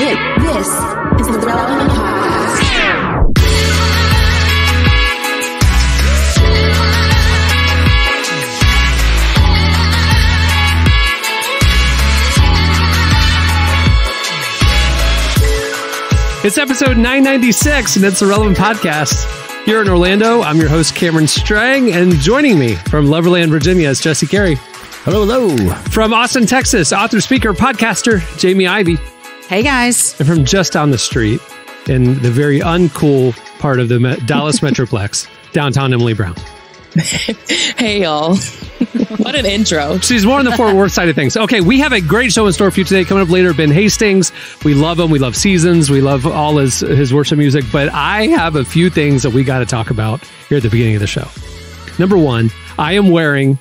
This is the Relevant Podcast. It's episode 996, and it's the Relevant Podcast. Here in Orlando, I'm your host, Cameron Strang, and joining me from Loverland, Virginia is Jesse Carey. Hello, hello. From Austin, Texas, author, speaker, podcaster, Jamie Ivey. Hey guys. And from just down the street in the very uncool part of the Dallas Metroplex, downtown Emily Brown. Hey y'all. what an intro. She's more on the Fort Worth side of things. Okay, we have a great show in store for you today. Coming up later, Ben Hastings. We love him. We love Seasons. We love all his his worship music. But I have a few things that we got to talk about here at the beginning of the show. Number one, I am wearing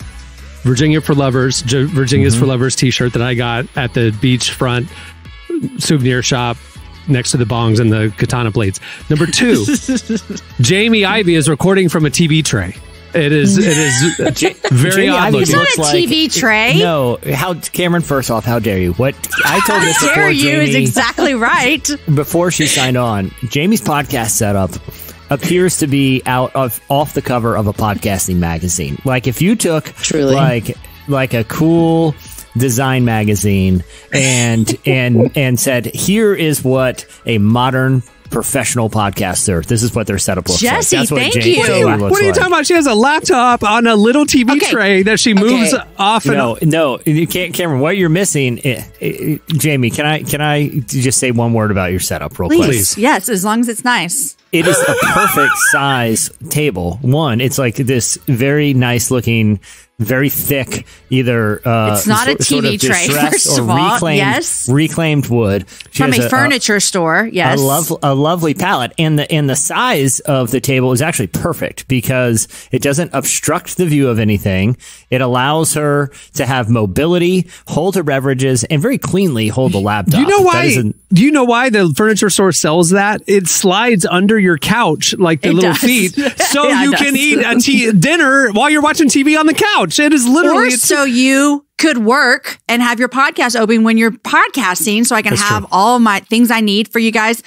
Virginia for Lovers, J- Virginia's mm-hmm. for Lovers T-shirt that I got at the beachfront souvenir shop next to the bongs and the katana blades. Number two, Jamie Ivey is recording from a TV tray. It is it is very Jamie odd Ivey looking. not looks a like- TV tray. No, how Cameron? First off, how dare you? What I told this Dare before you is exactly right. before she signed on. Jamie's podcast setup appears to be out of off the cover of a podcasting magazine. Like if you took Truly. like like a cool design magazine and and and said here is what a modern professional podcaster this is what their setup looks Jesse, like. That's what thank Jamie you. Ivey looks What are you like. talking about? She has a laptop on a little TV Okay. tray that she moves Okay. off and No, no, you can't, Cameron. What you're missing, eh, eh, Jamie? Can I can I just say one word about your setup, real quick? Please. Yes, as long as it's nice. It is a perfect size table. One, it's like this very nice looking, very thick, either uh, It's not a sort- sort of TV tray, first or of all. reclaimed, Yes. reclaimed wood She From has a furniture store. Yes. a love a lovely palette and the and the size of the table is actually perfect because it doesn't obstruct the view of anything it allows her to have mobility hold her beverages and very cleanly hold the laptop Do you know why? isn't- Do you know why the furniture store sells that? It slides under your couch like the It little does. feet, so Yeah, you can eat a dinner while you're watching TV on the couch. It is literally. or so you could work and have your podcast open when you're podcasting so I can That's have true. all my things I need for you guys.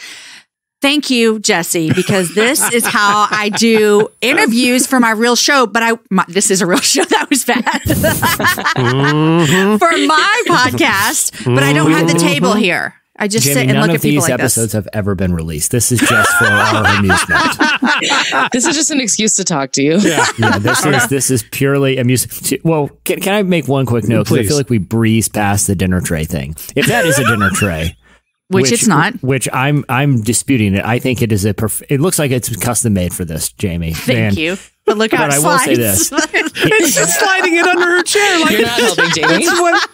Thank you, Jesse, because this is how I do interviews for my real show. But I, my, this is a real show. That was bad Mm-hmm. for my podcast, but I don't have the table here. I just Jamie, sit and none look of at people these episodes have ever been released. This is just for our amusement. This is just an excuse to talk to you. yeah. Yeah, this is this is purely amusement. Well, can, can I make one quick note? 'Cause I feel like we breeze past the dinner tray thing. If that is a dinner tray, Which it's not. Which I'm I'm disputing it. I think it is a. Perf- it looks like it's custom made for this, Jamie. Thank And- you. But look how But it I will say slides. it's just sliding it under her chair. Like You're not helping, Jamie. What-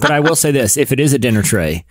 But I will say this: if it is a dinner tray,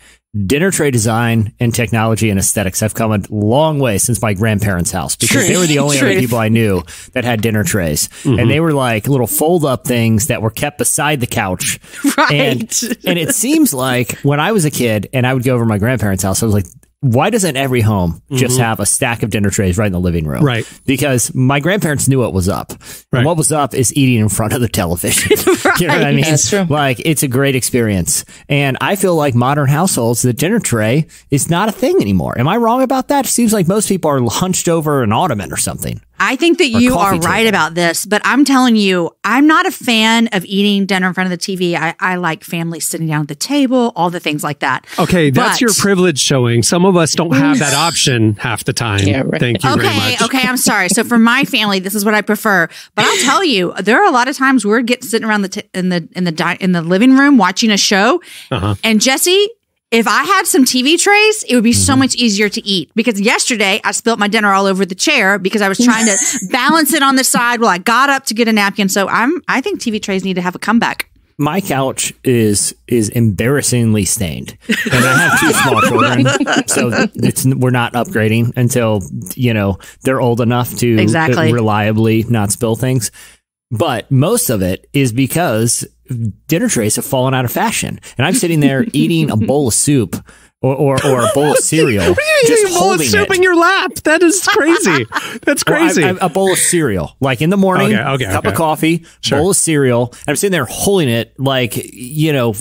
dinner tray design and technology and aesthetics have come a long way since my grandparents' house because they were the only other people I knew that had dinner trays, Mm-hmm. and they were like little fold-up things that were kept beside the couch. Right. And, and it seems like when I was a kid and I would go over my grandparents' house, I was like, why doesn't every home just have a stack of dinner trays right in the living room? Mm-hmm. Right. Because my grandparents knew what was up. Right. And what was up is eating in front of the television. You know what I mean? That's true. Like it's a great experience. And I feel like modern households, the dinner tray is not a thing anymore. Am I wrong about that? It seems like most people are hunched over an ottoman or something. I think that you are coffee right about this, but I'm telling you, I'm not a fan of eating dinner in front of the TV. I, I like families sitting down at the table, all the things like that. okay, that's your privilege showing. Some of us don't have that option half the time. Yeah, right. Thank you very Okay, okay, I'm sorry. So for my family, this is what I prefer. But I'll tell you, there are a lot of times we're getting sitting around the t- in the in the di- in the living room watching a show, Uh-huh. and Jesse. If I had some TV trays, it would be so mm-hmm. much easier to eat. Because yesterday I spilt my dinner all over the chair because I was trying to balance it on the side while I got up to get a napkin. So I'm I think TV trays need to have a comeback. My couch is is embarrassingly stained, and I have two small children, so it's we're not upgrading until you know they're old enough to Exactly. reliably not spill things. But most of it is because dinner trays have fallen out of fashion, and I'm sitting there eating a bowl of soup or or, or a bowl of cereal. just a bowl of soup it. in your lap. That is crazy. That's Well, I- crazy. I- a bowl of cereal, like in the morning, Okay, okay, cup okay. of coffee, Sure. bowl of cereal. And I'm sitting there holding it like you know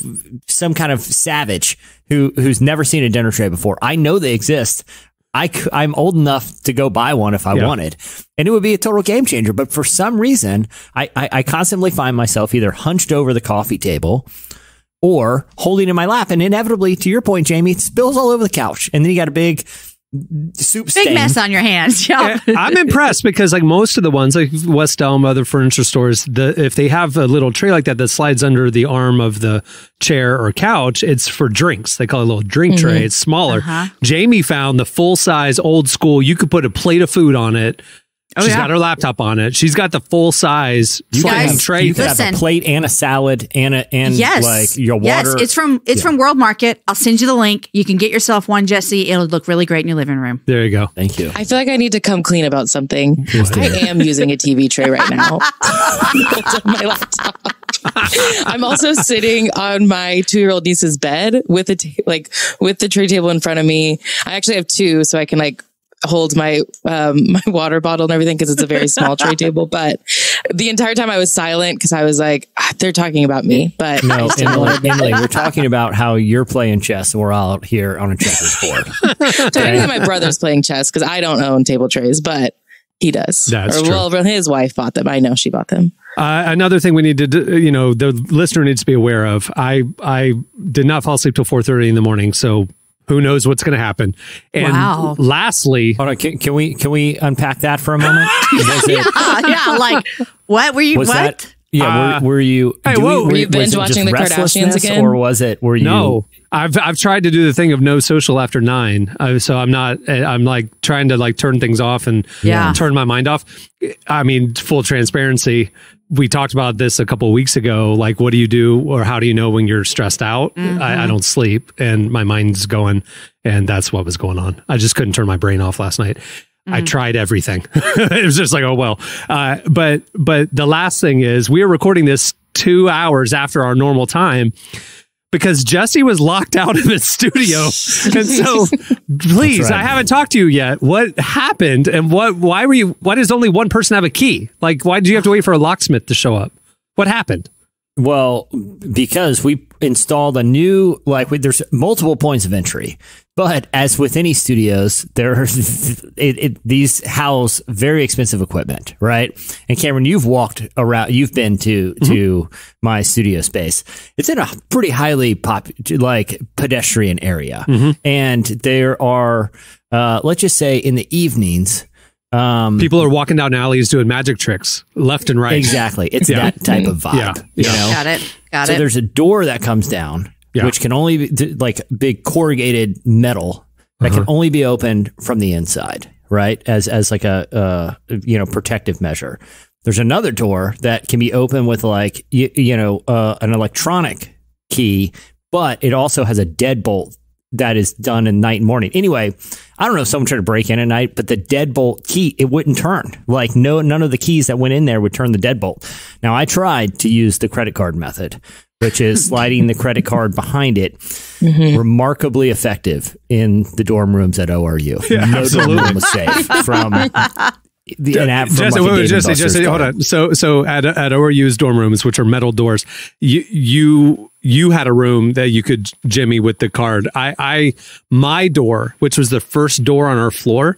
some kind of savage who who's never seen a dinner tray before. I know they exist. I c- I'm old enough to go buy one if I Yeah. wanted, and it would be a total game changer. But for some reason, I, I I constantly find myself either hunched over the coffee table or holding in my lap, and inevitably, to your point, Jamie, it spills all over the couch, and then you got a big soup Big mess on your hands. Yeah. I'm impressed because like most of the ones like West Elm, other furniture stores, the if they have a little tray like that that slides under the arm of the chair or couch, it's for drinks. They call it a little drink tray. Mm-hmm. It's smaller. Uh-huh. Jamie found the full size old school. You could put a plate of food on it. Oh, She's yeah. got her laptop on it. She's got the full size You sliding guys- tray. You could thing. have a plate and a salad and a and Yes. like your Yes, water. it's from it's from World Market. I'll send you the link. You can get yourself one, Jesse. It'll look really great in your living room. there you go. Thank you. I feel like I need to come clean about something. I am using a TV tray right now. my laptop. I'm also sitting on my two-year-old niece's bed with a ta- like with the tray table in front of me. I actually have two, so I can like hold my um my water bottle and everything because it's a very small tray table. But the entire time I was silent because I was like, "Ah, they're talking about me. But No, just Emily, Emily, we're talking about how you're playing chess and we're out here on a checkers board. Technically, my brother's playing chess because I don't own table trays, but he does. That's or, true. Well, his wife bought them. I know she bought them. Uh, another thing we need to, do, you know, the listener needs to be aware of. I I did not fall asleep till four thirty in the morning, so who knows what's going to happen. And Wow. lastly, Hold on, can, can we can we unpack that for a moment? Was it yeah, like what were you? was what? that yeah, Uh, were, were you hey, doing- whoa. were, Were you binge watching the Kardashians again? Or was it were you no, I've I've tried to do the thing of no social after nine, uh, so I'm not. I'm like trying to like turn things off and Yeah. turn my mind off. I mean, full transparency. We talked about this a couple of weeks ago. Like, what do you do, or how do you know when you're stressed out? I, I don't sleep, and my mind's going, and that's what was going on. I just couldn't turn my brain off last night. I tried everything. it was just like, oh well. Uh, but but the last thing is, we are recording this two hours after our normal time because Jesse was locked out of his studio. and so please, right. I haven't talked to you yet. What happened and what why were you why does only one person have a key? Like why did you have to wait for a locksmith to show up? What happened? Well, because we installed a new like there's multiple points of entry, but as with any studios, there it, it, these house very expensive equipment, right? And Cameron, you've walked around, you've been to to my studio space. It's in a pretty highly pop like pedestrian area, and there are uh, let's just say in the evenings. Um, People are walking down alleys doing magic tricks left and right. Exactly. It's Yeah. that type of vibe. Yeah. You Yeah. know? Got it. Got so it. there's a door that comes down, Yeah. which can only be like big corrugated metal that Uh-huh. can only be opened from the inside, right? As as like a uh, you know protective measure. There's another door that can be opened with like you, you know uh, an electronic key, but it also has a deadbolt that is done in night and morning. Anyway, I don't know if someone tried to break in at night, but the deadbolt key it wouldn't turn. Like no none of the keys that went in there would turn the deadbolt. Now I tried to use the credit card method, which is sliding the credit card behind it. Mm-hmm. Remarkably effective in the dorm rooms at ORU. Yeah, no absolutely. dorm room was safe from the an app Jesse, like wait, Jesse, Jesse, hold on. So, so at at ORU's dorm rooms, which are metal doors, you you you had a room that you could jimmy with the card. I I my door, which was the first door on our floor,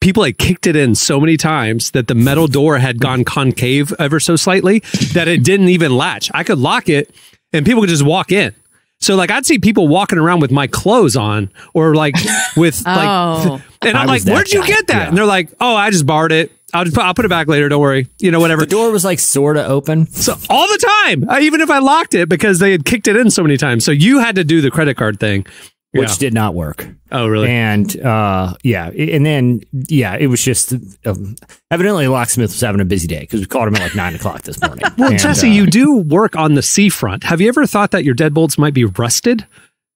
people had kicked it in so many times that the metal door had gone concave ever so slightly that it didn't even latch. I could lock it, and people could just walk in. So like I'd see people walking around with my clothes on or like with like Oh. and I'm like, where'd you guy. get that? Yeah. And they're like, oh, I just borrowed it. I'll just, I'll put it back later. Don't worry. You know, whatever. The door was like sort of open. So all the time, uh, even if I locked it because they had kicked it in so many times. So you had to do the credit card thing. which Yeah. did not work. Oh, really? And uh, yeah, and then yeah, it was just um, evidently locksmith was having a busy day because we called him at like nine o'clock this morning. well, And, Jesse, uh, you do work on the seafront. Have you ever thought that your deadbolts might be rusted?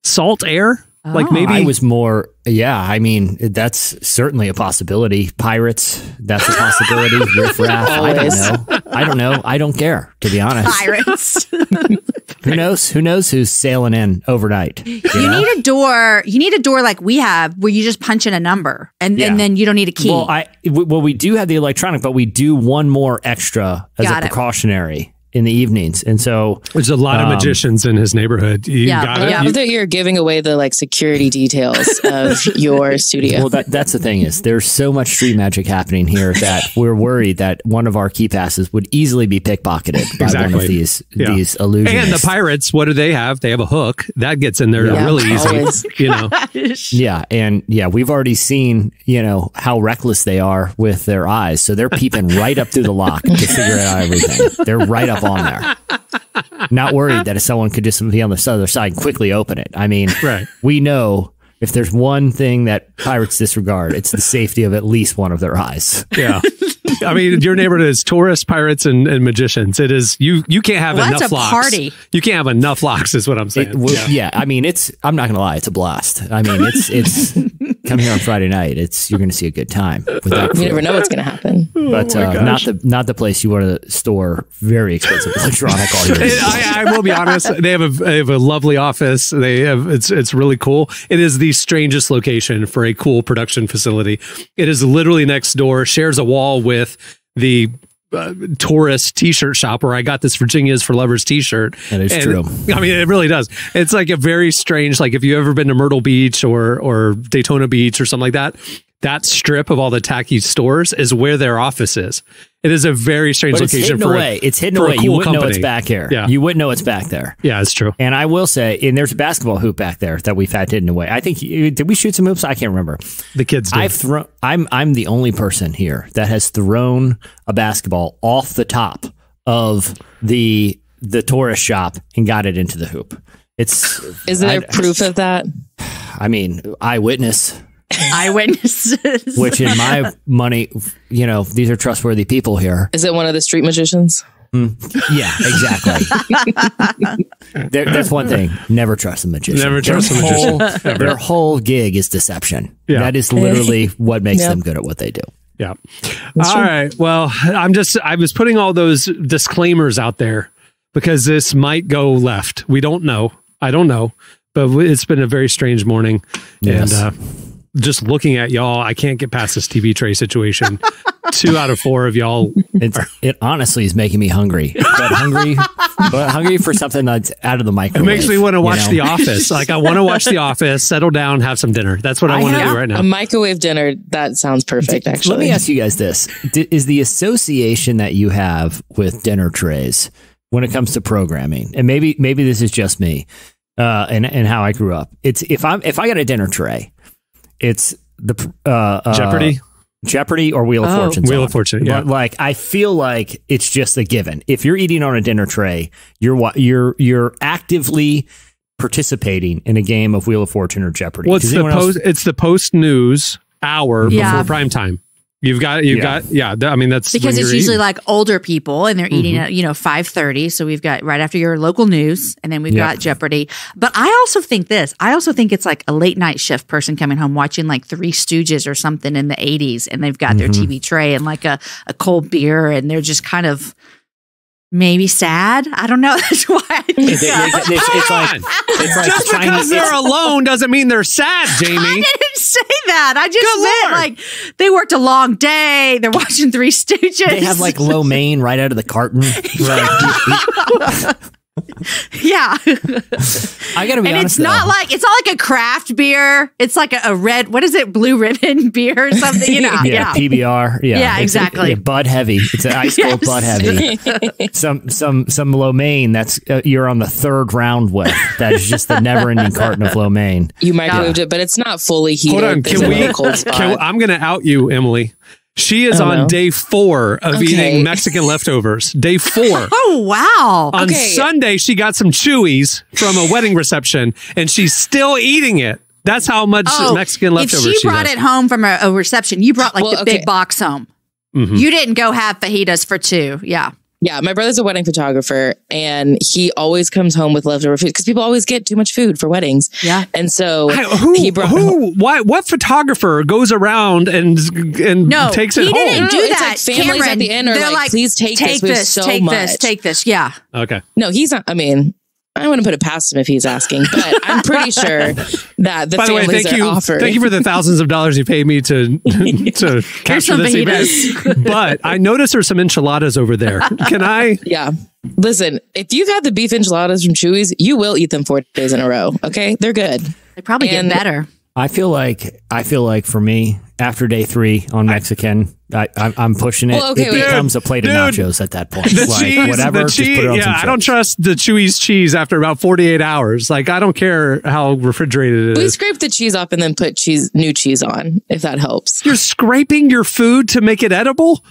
Salt air? Like Oh. maybe I was more, yeah. I mean, that's certainly a possibility. Pirates, that's a possibility. Riff raff, I don't know. I don't know. I don't care to be honest. Pirates. Who knows? Who knows who's sailing in overnight? You, You know? need a door. You need a door like we have, where you just punch in a number, and, Yeah. and then you don't need a key. Well, I w- well we do have the electronic, but we do one more extra as Got a it. Precautionary in the evenings, and so There's a lot of Um, magicians in his neighborhood. You Yeah. got I it. love that you're giving away the like security details of your studio. well that that's the thing is there's so much street magic happening here that we're worried that one of our key passes would easily be pickpocketed by one of these Yeah. these illusions. And the pirates, what do they have? They have a hook that gets in there Yeah. really easy. Always. You know, Yeah, and yeah, we've already seen, you know, how reckless they are with their eyes. So they're peeping right up through the lock to figure out everything. They're right up on there. Not worried that if someone could just be on the other side and quickly open it. I mean, Right. we know if there's one thing that pirates disregard, it's the safety of at least one of their eyes. yeah. I mean, your neighborhood is tourists, pirates, and, and magicians. It is you. You can't have Well, enough that's a locks. party. You can't have enough locks. Is what I'm saying. It, well, yeah. yeah. I mean, it's. I'm not gonna lie, it's a blast. I mean, it's it's come here on Friday night. It's you're gonna see a good time. With you never know what's going to happen. but uh, not the not the place you want to store very expensive electronic all year. I, I will be honest. They have a they have a lovely office. They have it's it's really cool. It is the strangest location for a cool production facility. It is literally next door. Shares a wall with the uh, tourist T-shirt shop where I got this Virginia's for Lovers T-shirt. That is And, true. I mean, it really does. It's like a very strange. Like if you've ever been to Myrtle Beach or or Daytona Beach or something like that. That strip of all the tacky stores is where their office is. It is a very strange but it's location hidden for a- away. It's hidden for a away. you wouldn't know it's back here. Yeah. You wouldn't know it's back there. Yeah, it's true. And I will say, and there's a basketball hoop back there that we've had hidden away. I think did we shoot some hoops? I can't remember. The kids do. I've thrown. I'm I'm the only person here that has thrown a basketball off the top of the the tourist shop and got it into the hoop. It's. Is there I- proof of that? I mean, eyewitness. Eyewitnesses. which in my money, you know, these are trustworthy people here. Is it one of the street magicians? Yeah, exactly. there, that's one thing. Never trust a magician. Never trust a Their magician. whole- Their whole gig is deception. Yeah. That is literally what makes Yeah. them good at what they do. Yeah. All right. Well, I'm just, I was putting all those disclaimers out there because this might go left. We don't know. I don't know. But it's been a very strange morning. Yes. And uh, just looking at y'all, I can't get past this TV tray situation. Two out of four of y'all. It's, it honestly is making me hungry, but hungry, but hungry for something that's out of the microwave. It makes me want to you watch know? The Office. Like, I want to watch The Office, settle down, have some dinner. That's what I, I want to do right now. A microwave dinner, that sounds perfect, actually. Let me ask you guys this: D- Is the association that you have with dinner trays when it comes to programming, and maybe maybe this is just me, uh, and and how I grew up. It's if I'm if I got a dinner tray, it's the uh, uh, Jeopardy? Jeopardy, or Wheel of Oh. Fortune. Wheel of Fortune, yeah. But like I feel like it's just a given. If you're eating on a dinner tray, you're you're you're actively participating in a game of Wheel of Fortune or Jeopardy. Well, it's the anyone else- post. It's the post news hour Yeah. before prime time. You've got. You've Yeah. got. Yeah. th- I mean, that's because it's usually eating. like older people and they're eating at you know 5.30 so we've got right after your local news and then we've Yeah. got jeopardy but i also think this i also think it's like a late night shift person coming home watching like three stooges or something in the 80s and they've got their Mm-hmm. tv tray and like a, a cold beer and they're just kind of maybe sad i don't know that's why i think They- they- it's, it's like Come it's like Just Chinese- because they're alone doesn't mean they're sad, Jamie. I didn't say that. I just Good meant Lord. like they worked a long day. They're watching Three Stooges. they have like lo mein right out of the carton. Like, yeah. I gotta be and honest. it's not though. like it's not like a craft beer. It's like a, a red. What is it? Blue ribbon beer or something. You know? yeah, yeah. PBR. Yeah, Yeah, It's- exactly. yeah, Bud Heavy. It's an ice cold Yes. Bud Heavy. some some some lo mein. That's uh, you're on the third round with. That is just the never ending carton of lo mein. you microwaved it, but it's not fully heated. Hold on. There's Can we? cold spot. Can, I'm going to out you, Emily. She is Oh, on no. day four of Okay. eating Mexican leftovers. Day four. Oh wow. On Okay. Sunday, she got some Chuy's from a wedding reception, and she's still eating it. That's how much Mexican Oh, if leftovers she brought does. it home from a, a reception, you brought like Well, the okay. big box home. Mm-hmm. You didn't go have fajitas for two. Yeah. Yeah, my brother's a wedding photographer and he always comes home with leftover food because people always get too much food for weddings. Yeah. And so I- who, he brought who, why, what photographer goes around and and No, takes it he home? didn't No, do no, it's that. like families Cameron, at the end are they're like, "Please take this. We have so take this, take this. Yeah. Okay. No, he's not. I mean, I wouldn't put it past him if he's asking, but I'm pretty sure that the By the way, thank are you, offering. thank you for the thousands of dollars you paid me to to capture some this event. but I noticed there's some enchiladas over there. Can I? Yeah. Listen, if you've had the beef enchiladas from Chuy's, you will eat them four days in a row. Okay, they're good. They probably And- get better. I feel like I feel like for me after day three on Mexican, I, I, I'm pushing it. Well, okay, it wait. becomes a plate Dude, of nachos at that point. The like cheese, whatever, the just cheese. put it on Yeah, some I don't trust the Chuy's cheese after about 48 hours. Like, I don't care how refrigerated it We is. scrape the cheese off and then put cheese, new cheese on, if that helps. You're scraping your food to make it edible.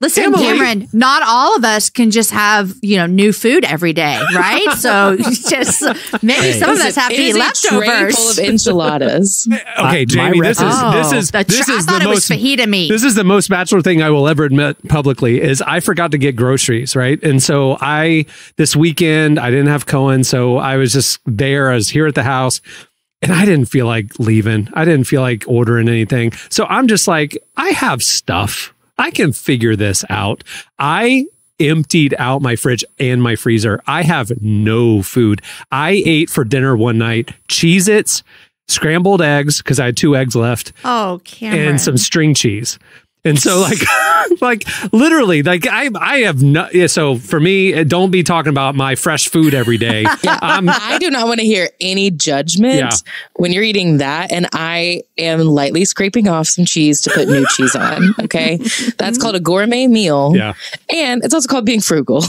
Listen, Emily. Cameron, not all of us can just have, you know, new food every day, right? so just maybe some of us Listen, have to it eat is a tray full of enchiladas. Okay, my Jamie, this is recipe- this oh, is Oh, the this tr- I is thought the it was most fajita meat. This is the most bachelor thing I will ever admit publicly is I forgot to get groceries, right? And so I this weekend I didn't have Cohen, so I was just there. I was here at the house. And I didn't feel like leaving. I didn't feel like ordering anything. So I'm just like, I have stuff. I can figure this out. I emptied out my fridge and my freezer. I have no food. I ate for dinner one night Cheez Its, scrambled eggs, because I had two eggs left, oh, Cameron. and some string cheese. And so like like literally like I I have no yeah, so for me uh, don't be talking about my fresh food every day. Um I do not want to hear any judgment Yeah. when you're eating that. And I am lightly scraping off some cheese to put new cheese on. Okay. That's called a gourmet meal. yeah. And it's also called being frugal.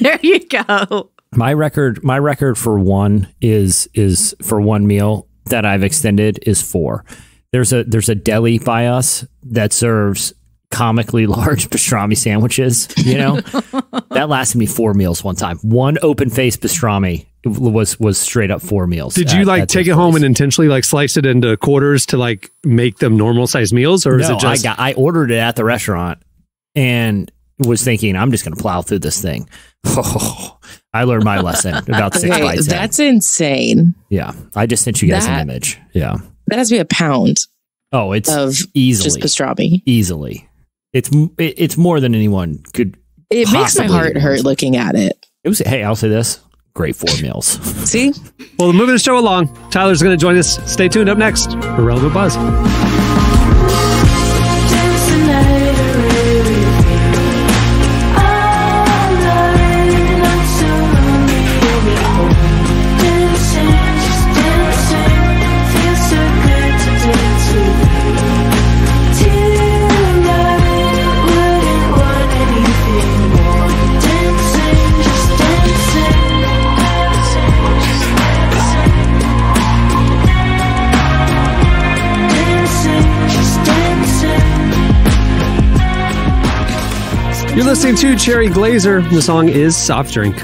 there you go. My record, my record for one is is for one meal that I've extended is four. There's a there's a deli by us that serves comically large pastrami sandwiches. You know, that lasted me four meals one time. One open faced pastrami was was straight up four meals. Did you at- like at take this it home and intentionally like slice it into quarters to like make them normal size meals or is it just I got I ordered it at the restaurant and was thinking I'm just going to plow through this thing. I learned my lesson about six Okay, bites. in. that's insane. Yeah, I just sent you guys That- an image. Yeah. That has to be a pound Oh, it's of easily just pastrami. easily. It's it's more than anyone could. It makes my heart hurt looking at it. It was. Hey, I'll say this: great four meals. See? Well, moving the show along. Tyler's going to join us. Stay tuned up next for Relevant Buzz. You're listening to Cherry Glazerr. The song is Soft Drink.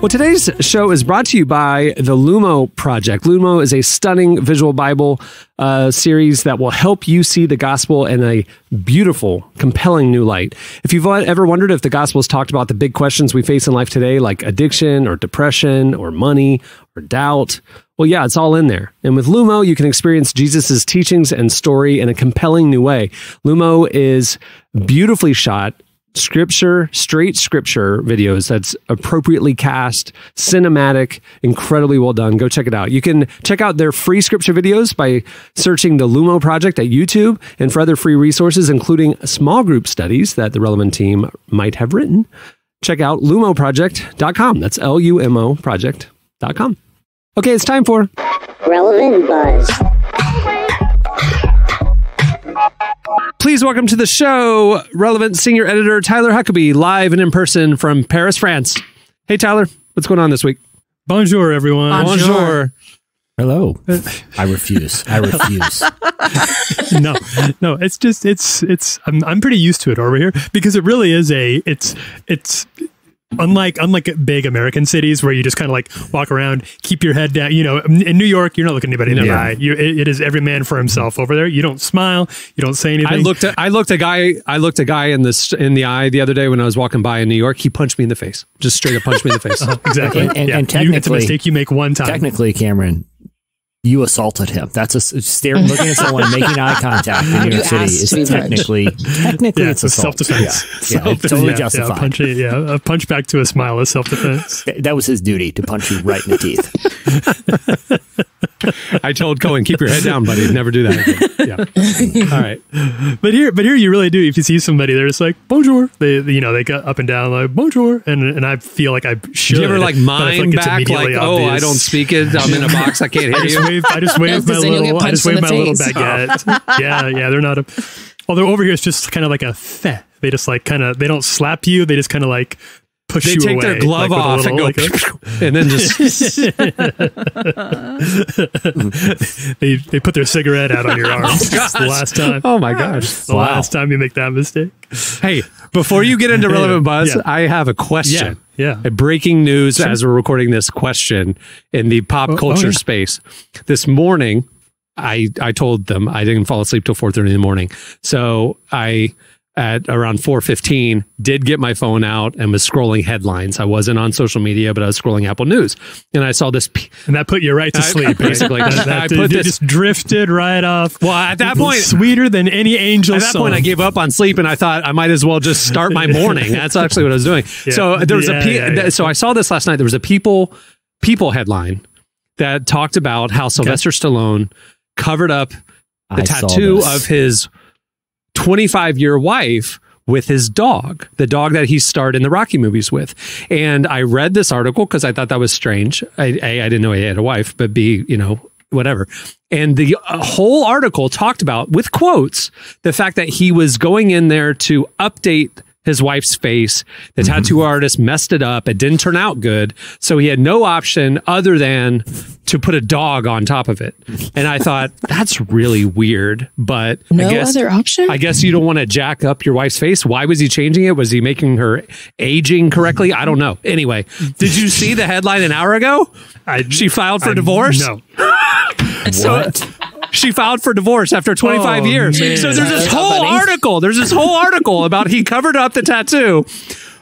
Well, today's show is brought to you by the Lumo Project. Lumo is a stunning visual Bible uh, series that will help you see the gospel in a beautiful, compelling new light. If you've ever wondered if the gospel has talked about the big questions we face in life today, like addiction or depression or money or doubt, well, yeah, it's all in there. And with Lumo, you can experience Jesus' teachings and story in a compelling new way. Lumo is beautifully shot scripture, straight scripture videos that's appropriately cast, cinematic, incredibly well done. Go check it out. You can check out their free scripture videos by searching the Lumo Project at YouTube and for other free resources, including small group studies that the relevant team might have written. Check out lumoproject.com. That's L U M O project.com. Okay, it's time for Relevant Buzz. Please welcome to the show, relevant senior editor Tyler Huckabee, live and in person from Paris, France. Hey, Tyler, what's going on this week? Bonjour, everyone. Bonjour. Hello. I refuse. I refuse. no, no, it's just it's it's I'm I'm pretty used to it over here because it really is a it's it's unlike unlike big American cities where you just kind of like walk around, keep your head down. You know, in New York, you're not looking anybody in the Yeah. eye. You, it, it is every man for himself over there. You don't smile, you don't say anything. I looked at I looked a guy I looked a guy in this in the eye the other day when I was walking by in New York. He punched me in the face. Just straight up punched me in the face. exactly, And- and- yeah. and You- it's a technically- mistake you make one time. Technically, Cameron, you assaulted him. That's a staring, looking at someone making eye contact in New York City is to technically technically Yeah, it's it's assault. self defense. Yeah, yeah it's totally Yeah, justified. punch, yeah, a punch back to a smile is self defense. That was his duty to punch you right in the teeth. I told Cohen, keep your head down, buddy. Never do that again. Yeah. All right. But here, but here, you really do. If you see somebody, they're just like bonjour. They, they- you know, they go up and down like bonjour, and and I feel like I should. Do you ever like but I mime it's back like, immediately oh, I don't speak it. I'm in a box. I can't hear you. wave. I just wave Yes, my 'cause then you'll little. I just wave the my little face. baguette. yeah, yeah. They're not a. Although over here it's just kind of like a feh. They just like kind of. They don't slap you. They just kind of like push They you take away. their glove like, with a off and go, like and then just they they put their cigarette out on your oh, arm. That's the last time. oh my gosh. The Wow. last time you make that mistake. Hey, before you get into relevant buzz, Yeah. I have a question. Yeah, yeah. A breaking news as we're recording this question in the pop oh, oh, culture yeah. space. This morning, I I told them I didn't fall asleep till four thirty in the morning. So I at around four fifteen did get my phone out and was scrolling headlines. I wasn't on social media, but I was scrolling Apple News, and I saw this. p- And that put you right to I- sleep. basically. That- that- I put this- just drifted right off. Well, at that point, sweeter than any angel At that song. point, I gave up on sleep, and I thought I might as well just start my morning. That's actually what I was doing. So there was Yeah, a pe- yeah, yeah. so I saw this last night. There was a people people headline that talked about how Sylvester Stallone covered up the I tattoo of his 25 year wife with his dog, the dog that he starred in the Rocky movies with. And I read this article because I thought that was strange. I, a, I didn't know he had a wife, but B, you know, whatever. And the uh, whole article talked about, with quotes, the fact that he was going in there to update his wife's face. The mm-hmm. tattoo artist messed it up. It didn't turn out good. So he had no option other than to put a dog on top of it. And I thought, that's really weird. But No I guess, other option? I guess you don't want to jack up your wife's face. Why was he changing it? Was he making her aging correctly? I don't know. Anyway, did you see the headline an hour ago? I, She filed for I- divorce? No. So she filed for divorce after 25 Oh, years. man. So there's this That's whole funny. article. There's this whole article about he covered up the tattoo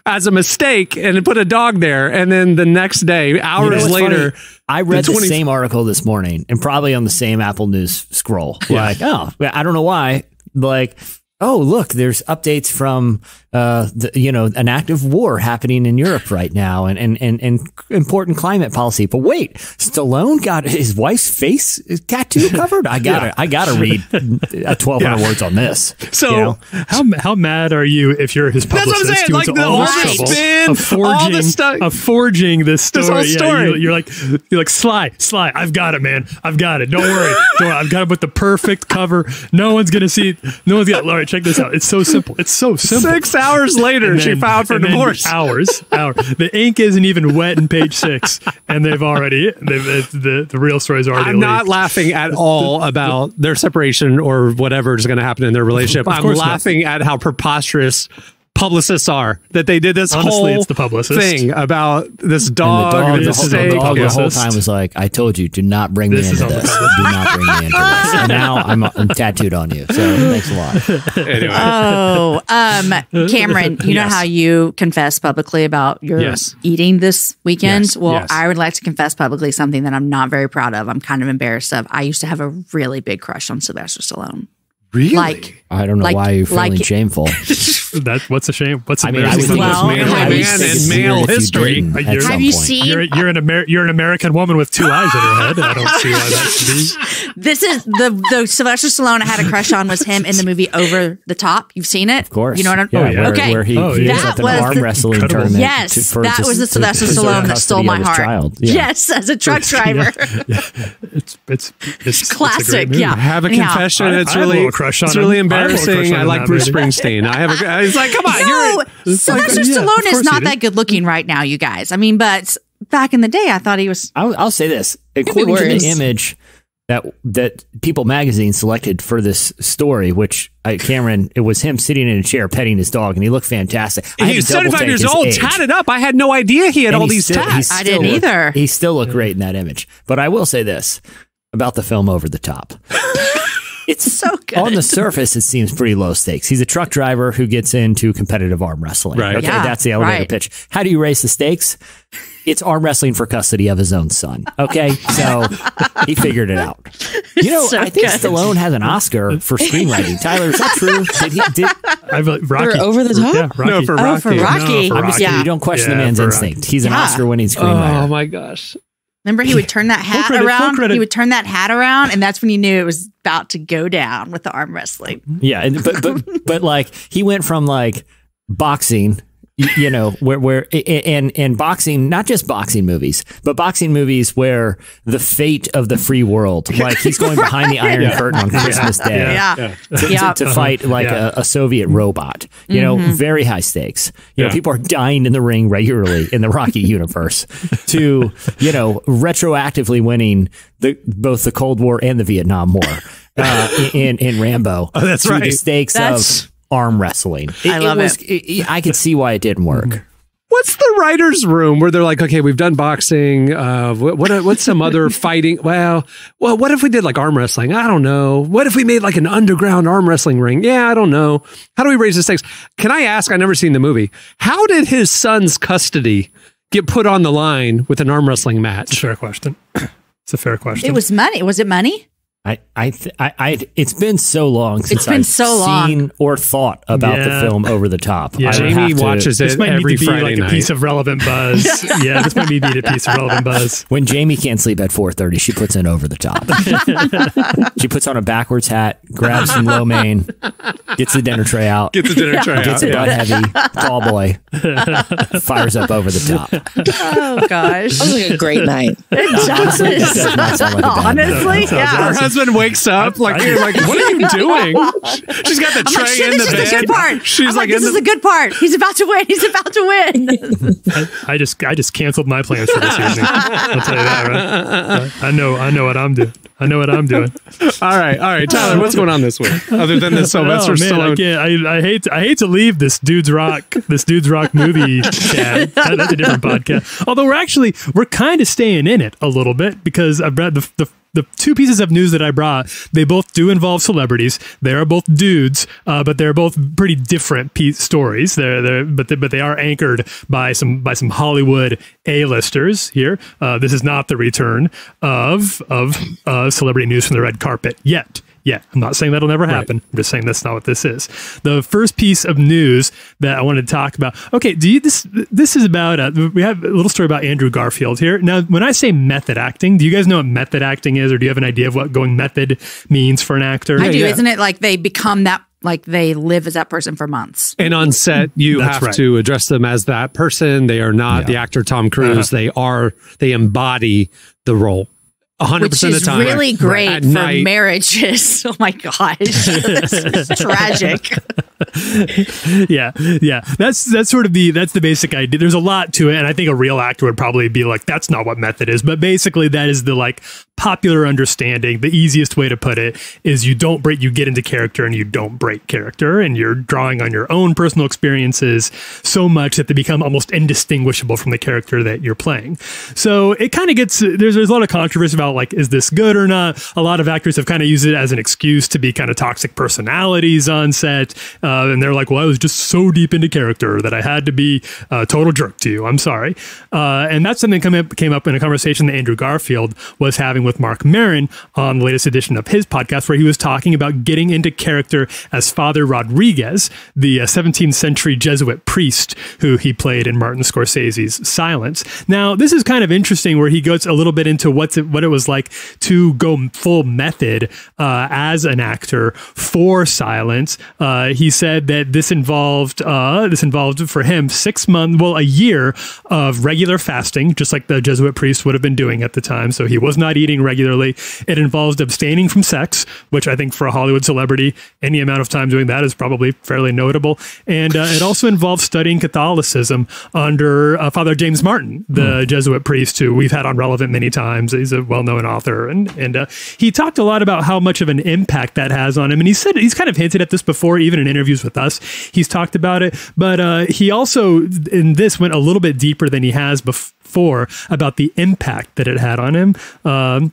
as a mistake and put a dog there. And then the next day, You know hours later, funny? I read the the, same article this morning and probably on the same Apple News scroll. Like, oh, I don't know why. Like, oh, look, there's updates from, uh, the, you know, an active war happening in Europe right now and, and, and, and important climate policy. But wait, Stallone got his wife's face tattoo covered? I gotta, I gotta read uh, 1200 Yeah. words on this. So- you know? How how mad are you if you're his what I'm publicist? saying, You like went to the all whole this trouble spin, of all the forging, stuff- of forging this story. whole Yeah, story. you, you're like you're like Sly, Sly. I've got it, man. I've got it. Don't worry. Don't worry. I've got it with the perfect cover. No one's gonna see. No one's got. All right, check this out. It's so simple. It's so simple. six hours later, And she filed for and then divorce. Hours, hours. The ink isn't even wet in page six, and they've already they've, the the real story's already. I'm not leaked. laughing at all about their separation or whatever is going to happen in their relationship. I'm course not. laughing at how preposterous publicists are that they did this Honestly, whole it's the publicist. thing about this And dog, the dog, the this whole, steak. the dog the whole time was like, "I told you, do not bring me This is into this. Do not bring me into this." And now I'm, I'm tattooed on you. So thanks a lot. Anyway, Oh, um, Cameron, you know how you confess publicly about your Yes. eating this weekend? Yes, Well, yes. I would like to confess publicly something that I'm not very proud of. I'm kind of embarrassed of. I used to have a really big crush on Sylvester Stallone. really? Like, I don't know Like- why you're feeling like- shameful. That what's a shame. What's I mean, I would embarrassing Well, this? man, weird. I would man in it's male weird if you history. didn't Have you point. seen- You're you're an Amer- you're an American woman with two eyes in her head. I don't see why that should be. this is the the Sylvester Stallone I had a crush on was him in the movie Over the Top. You've seen it, Of course. You know what I'm? Yeah, oh, yeah. Where, Okay. where he, Oh, he yeah. was That an was arm the- wrestling Incredible. tournament. Yes, to- that was the Sylvester Stallone that stole my heart. Child. Yeah. Yes, as a truck driver, It's it's it's it's classic. great yeah, I have a confession. It's I have a really crush on it's really him. I have a little crush embarrassing. I like Bruce. Springsteen. I have a. It's like, come on, No, you're. Sylvester yeah, of Stallone course is not that good looking right now, you guys. I mean, but back in the day, I thought he was. I'll, I'll say this. According to worse. the image that that People Magazine selected for this story, which I, Cameron, it was him sitting in a chair petting his dog, and he looked fantastic. I had He's 75 years old, age. tatted up. I had no idea he had And all he these still- he tats. I didn't looked- either. He still looked great in that image. But I will say this about the film Over the Top. It's So good. On the surface, it seems pretty low stakes. He's a truck driver who gets into competitive arm wrestling. Right. Okay, Yeah, that's the elevator right. pitch. How do you raise the stakes? It's arm wrestling for custody of his own son. Okay, so he figured it out. You know, So I think good. Stallone has an Oscar for screenwriting. Tyler, is that true? Did he? Did, I've uh, Rocky. over the top? Yeah, Rocky. No, for Oh, for Rocky. Rocky. No, for I'm just Rocky. kidding. You don't question Yeah, the man's instinct. He's an Yeah. Oscar-winning screenwriter. Oh my gosh. Remember, he would turn that hat credit, around. He would turn that hat around, and that's when you knew it was about to go down with the arm wrestling. Yeah, and, but but but like he went from like boxing, y- you know, where where a- a- and and boxing, not just boxing movies, but boxing movies where the fate of the free world, like he's going behind the Iron Curtain on Christmas Day. Yeah, To, Yeah. to, to fight like Yeah. a, a Soviet robot, you know, very high stakes. You know, people are dying in the ring regularly in the Rocky universe. To you know, retroactively winning the both the Cold War and the Vietnam War uh, in in Rambo. Oh, that's to The stakes That's- of arm wrestling. I love was, it- I could see why it didn't work. What's the writer's room where they're like, okay, we've done boxing. Uh, what, what what's some other fighting? Well, well, what if we did like arm wrestling? I don't know. What if we made like an underground arm wrestling ring? Yeah, I don't know. How do we raise the stakes? Can I ask? I never seen the movie. How did his son's custody get put on the line with an arm wrestling It's a match? fair question. It's a fair question. it was money. Was it money? I, I, th- I, I, it's been so long since been I've so long. seen or thought about Yeah. the film Over the Top. Yeah. I would Jamie have to- watches this it might every need to be Friday like night. a piece of relevant buzz. yeah, this might need to be a piece of relevant buzz. When Jamie can't sleep at 4:30, she puts in Over the Top. she puts on a backwards hat, grabs some lo mein, gets the dinner tray out, Get the dinner tray gets out. it Bud Heavy, tall boy, fires up over the top. Oh gosh, That was like a great night. it does. does not sound like a bad Honestly, That yeah. Her husband wakes up like you're like, what are you doing? She's got the I'm tray like, shit, in this the is bed. the good part. She's I'm like, like, this is the the good part. He's about to win. He's about to win. I, I just I just canceled my plans for this evening. I'll tell you that, right? I know I know what I'm doing. I know what I'm doing. All right, all right, Tyler, what's going on this week other than the Sylvester oh, man, I, can't, I, I hate I hate to leave this dude's rock this dude's rock movie chat. That- that's a different podcast. Although we're actually we're kind of staying in it a little bit because I brought the, the the two pieces of news that I brought, they both do involve celebrities. They are both dudes, uh, but they're both pretty different piece stories. They're, they're but they, but they are anchored by some by some Hollywood A-listers here. Uh, this is not the return of of uh, celebrity news from the red carpet yet. Yeah, I'm not saying that'll never happen. I'm just saying that's not what this is. The first piece of news that I wanted to talk about. Okay, do you this this is about uh, we have a little story about Andrew Garfield here. Now, when I say method acting, do you guys know what method acting is or do you have an idea of what going method means for an actor? I do. yeah. Isn't it like they become that? Like they live as that person for months. And on set, you have right. to address them as that person. They are not Yeah. the actor Tom Cruise. Uh-huh. They are they embody the role. Hundred percent of the time. really great At for night, marriages. Oh my gosh, this is tragic. yeah, yeah. That's that's sort of the that's the basic idea. There's a lot to it, and I think a real actor would probably be like, "That's not what method is." But basically, that is the like popular understanding. The easiest way to put it is you don't break, you get into character, and you don't break character, and you're drawing on your own personal experiences so much that they become almost indistinguishable from the character that you're playing. So it kind of gets there's there's a lot of controversy about like, is this good or not? A lot of actors have kind of used it as an excuse to be kind of toxic personalities on set, uh, and they're like, "Well, I was just so deep into character that I had to be a total jerk to you." I'm sorry, uh, and that's something come up, came up in a conversation that Andrew Garfield was having with Marc Maron on the latest edition of his podcast, where he was talking about getting into character as Father Rodriguez, the uh, 17th century Jesuit priest who he played in Martin Scorsese's Silence. Now, this is kind of interesting, where he goes a little bit into what's it, what it was like to go full method uh, as an actor for Silence. Uh, he said that this involved uh, this involved for him six months, well, a year of regular fasting, just like the Jesuit priest would have been doing at the time. So he was not eating regularly. It involved abstaining from sex, which I think for a Hollywood celebrity, any amount of time doing that is probably fairly notable. And uh, it also involved studying Catholicism under uh, Father James Martin, the Jesuit priest who we've had on Relevant many times. He's a well well-known author, and and uh, he talked a lot about how much of an impact that has on him. And he said he's kind of hinted at this before, even in interviews with us. He's talked about it, but uh, he also in this went a little bit deeper than he has before about the impact that it had on him. Um,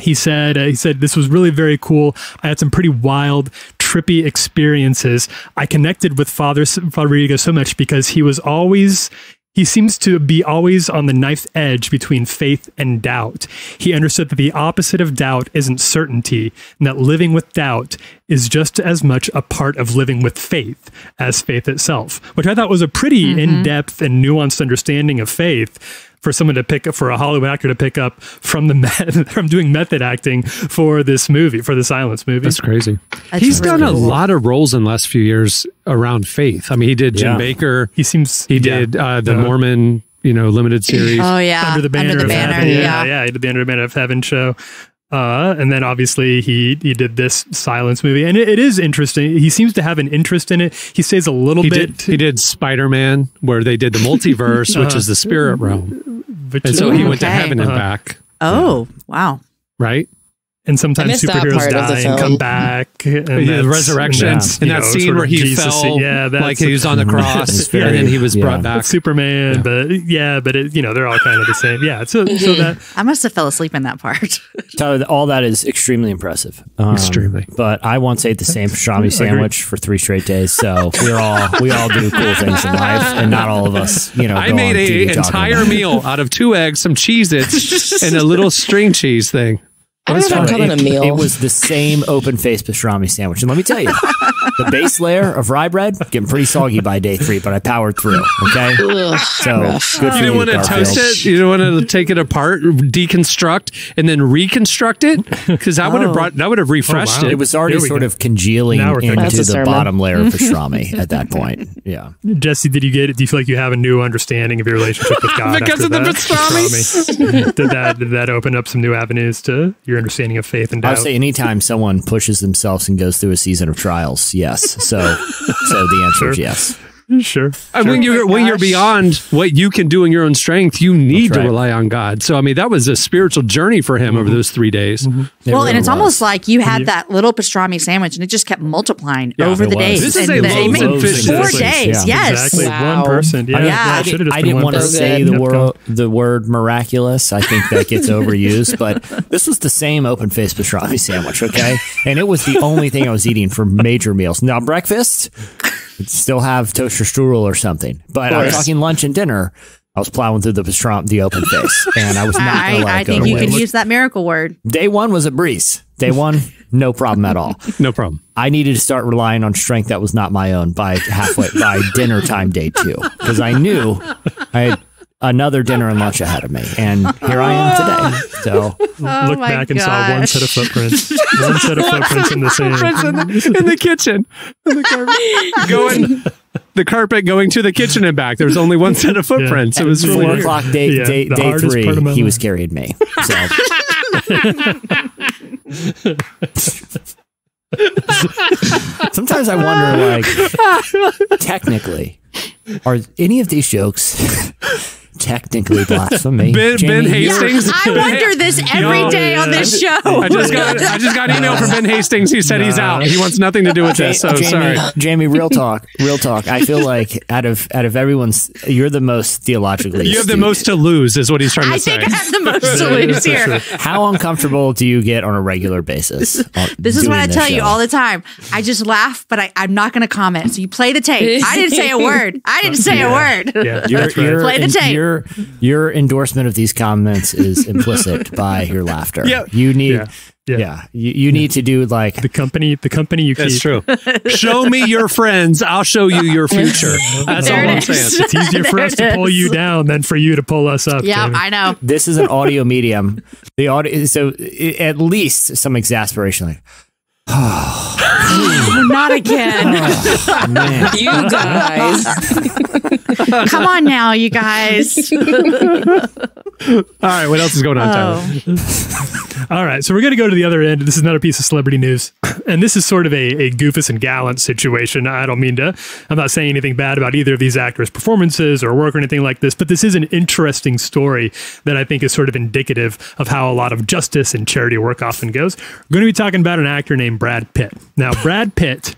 he said uh, he said this was really very cool i had some pretty wild trippy experiences i connected with father rodrigo so much because he was always he seems to be always on the knife's edge between faith and doubt. He understood that the opposite of doubt isn't certainty, and that living with doubt is just as much a part of living with faith as faith itself, which I thought was a pretty mm-hmm. in depth and nuanced understanding of faith for someone to pick up for a Hollywood actor to pick up from the met- from doing method acting for this movie for the silence movie. That's crazy. That's He's done really a lot of roles in the last few years around faith. I mean, he did Jim Yeah. Bakker. He seems He yeah. did uh, the Uh-huh. Mormon, you know, limited series. Oh yeah, under the banner, of banner, heaven. yeah. Yeah, yeah, he did the under the banner of heaven show. Uh, and then obviously he he did this silence movie, and it, it is interesting. He seems to have an interest in it. He stays a little he bit, did. He did Spider Man, where they did the multiverse, which is the spirit realm, but and so he Ooh, went to heaven and Uh-huh. back. Oh wow. Right? And sometimes superheroes part of the die and come back. And Yeah, the that's- resurrections and in that know, scene where he Jesus- fell, yeah, that's like he was on the cross, It's and then he was yeah. brought back. Superman, Yeah. but yeah, but it, you know they're all kind of the same. Yeah, so so that I must have fell asleep in that part. Tyler, all that is extremely impressive. Um, Extremely. But I once ate the same pastrami sandwich for three straight days. So we're all we all do cool things in life, and not all of us, you know. I go made on a TV talking entire meal out of two eggs, some Cheez-Its, and a little string cheese thing. I don't know if I'm it a meal. It was the same open faced pastrami sandwich. And let me tell you, the base layer of rye bread getting pretty soggy by day three, but I powered through. Okay. Ugh, So rough. good for You didn't want to Garfield. toast it. You didn't want to take it apart, deconstruct, and then reconstruct it, because that would have Oh. brought that would have refreshed wow. it. It was already sort go. of congealing Now we're cooking. That's into the sermon. bottom layer of pastrami at that point. Yeah. Jesse, did you get it? Do you feel like you have a new understanding of your relationship with God Because after of the that? pastrami? did that did that open up some new avenues to your understanding of faith and I doubt? would say anytime someone pushes themselves and goes through a season of trials, yes. So, so the answer is yes. Sure. And oh when you're when you're beyond what you can do in your own strength, you need That's to rely on God. So I mean, that was a spiritual journey for him over mm-hmm. those three days. Mm-hmm. It well, really and it's was. almost like you had mm-hmm. that little pastrami sandwich, and it just kept multiplying over the was. days. This is and a the- loaves it and fishes. Four Exactly. days, Yeah. yes. Exactly. Wow. One person. Yeah. I, Yeah. I, didn't, I didn't want to say the word the word miraculous. I think that gets overused, but this was the same open faced pastrami sandwich, okay? And it was the only thing I was eating for major meals. Now breakfast, I'd still have toaster strudel or something, but I'm course. talking lunch and dinner. I was plowing through the pastram, the open face, and I was not going I, to let I it go think to you can use that miracle word. Day one was a breeze. Day one, no problem at all. No problem. I needed to start relying on strength that was not my own by halfway by dinner time day two because I knew I had another dinner and lunch ahead of me, and here I am today. So oh Looked my back and saw one set of footprints. one set of footprints in the sand. in the, in the kitchen, in the carpet. going the carpet going to the kitchen and back. There was only one set of footprints. It was four weird. o'clock day Yeah, day, day three, part of my he life. was carrying me. So. Sometimes I wonder, like, technically, are any of these jokes technically blasphemy? Ben, ben Jamie, you're- Hastings. I wonder this every day on this show. I just got I just got an email from Ben Hastings. He said he's out. He wants nothing to do with this. So Jamie, sorry. Jamie. Real talk, real talk. I feel like out of out of everyone's, you're the most theologically. You have the most to lose, is what he's trying to I say. think I have the most to lose here. How uncomfortable do you get on a regular basis? This is what I tell you all the time. I just laugh, but I, I'm not going to comment. So you play the tape. I didn't say a word. I didn't say a word. Yeah, Your, that's right. your, Play the en- tape. Your your endorsement of these comments is implicit by your laughter. Yeah. You need, Yeah. yeah, Yeah. you, you need to do like the company, the company you That's keep. true. show me your friends. I'll show you your future. That's There all I'm is. saying. It's easier for us There to pull you down than for you to pull us up. Yeah, Jamie. I know. this is an audio medium. The audio, so i- at least some exasperation. Like, Not again. Oh, man, You guys. Come on now, you guys. All right, what else is going on, Tyler? Oh. All right, so we're going to go to the other end. This is another piece of celebrity news, and this is sort of a, a Goofus and Gallant situation. I don't mean to. I'm not saying anything bad about either of these actors' performances or work or anything like this, but this is an interesting story that I think is sort of indicative of how a lot of justice and charity work often goes. We're going to be talking about an actor named Brad Pitt. Now, Brad Pitt.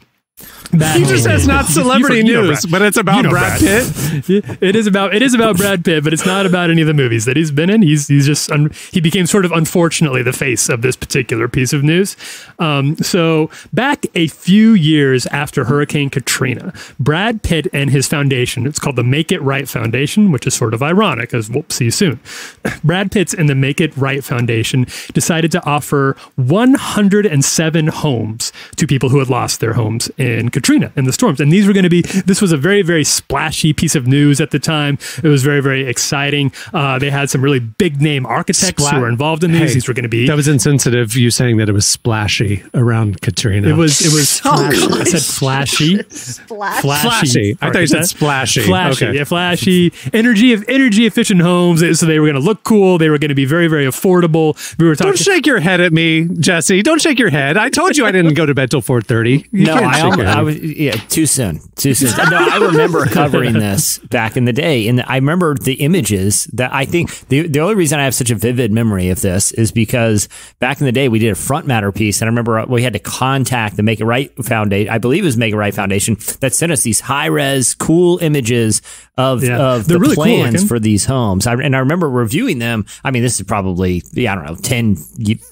He just says not celebrity You news, Brad- but it's about you know Brad, Pitt. it is about it is about Brad Pitt, but it's not about any of the movies that he's been in. He's he's just un, he became sort of unfortunately the face of this particular piece of news. Um, so back a few years after Hurricane Katrina, Brad Pitt and his foundation, it's called the Make It Right Foundation, which is sort of ironic, as we'll see soon. Brad Pitt's and the Make It Right Foundation decided to offer 107 homes to people who had lost their homes in Katrina and the storms. And these were going to be, this was a very, very splashy piece of news at the time. It was very, very exciting. Uh, they had some really big name architects Spla- who were involved in these. Hey, these were going to be. That was insensitive. You saying that it was splashy around Katrina. it was, it was, Oh, I said flashy. Splash. Flashy. Flashy. I thought you said splashy. Flashy. Okay. Yeah, flashy. Energy of energy efficient homes. So they were going to look cool. They were going to be very, very affordable. We were talking. Don't shake your head at me, Jesse. Don't shake your head. I told you I didn't go to bed till four thirty. no, I, I was yeah too soon, too soon. no, I remember covering this back in the day, and I remember the images that I think the the only reason I have such a vivid memory of this is because back in the day we did a front matter piece, and I remember uh, we had to contact the Make It Right Foundation. I believe it was Make It Right Foundation that sent us these high res, cool images of Yeah. of They're the really plans looking. for these homes. I, and I remember reviewing them. I mean, this is probably yeah, I don't know, ten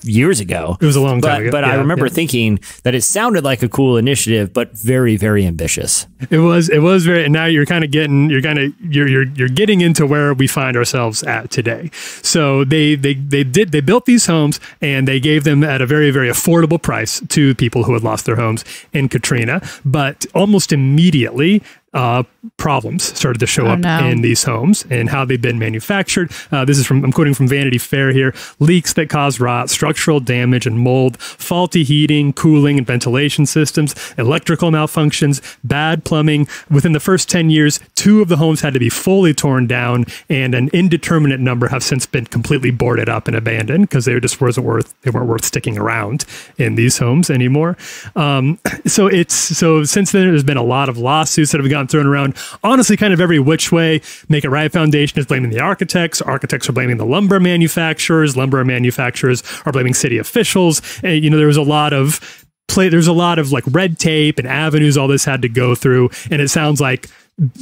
years ago. It was a long time but, ago. But I remember yeah. thinking that it sounded like a cool initiative, but very, very ambitious. It was it was very and now you're kind of getting you're kind of you're you're you're getting into where we find ourselves at today. So they they they did they built these homes and they gave them at a very very affordable price to people who had lost their homes in Katrina, but almost immediately uh, problems started to show Oh, up no. in these homes and how they've been manufactured. Uh, this is from I'm quoting from Vanity Fair here: leaks that cause rot, structural damage and mold, faulty heating, cooling, and ventilation systems, electrical malfunctions, bad plumbing. Within the first ten years, two of the homes had to be fully torn down, and an indeterminate number have since been completely boarded up and abandoned because they just wasn't worth they weren't worth sticking around in these homes anymore. Um, so it's so since then there's been a lot of lawsuits that have gotten thrown around. Honestly, kind of every which way. Make It Right Foundation is blaming the architects. Architects are blaming the lumber manufacturers. Lumber manufacturers are blaming city officials. And you know there was a lot of play. There's a lot of like red tape and avenues all this had to go through, and it sounds like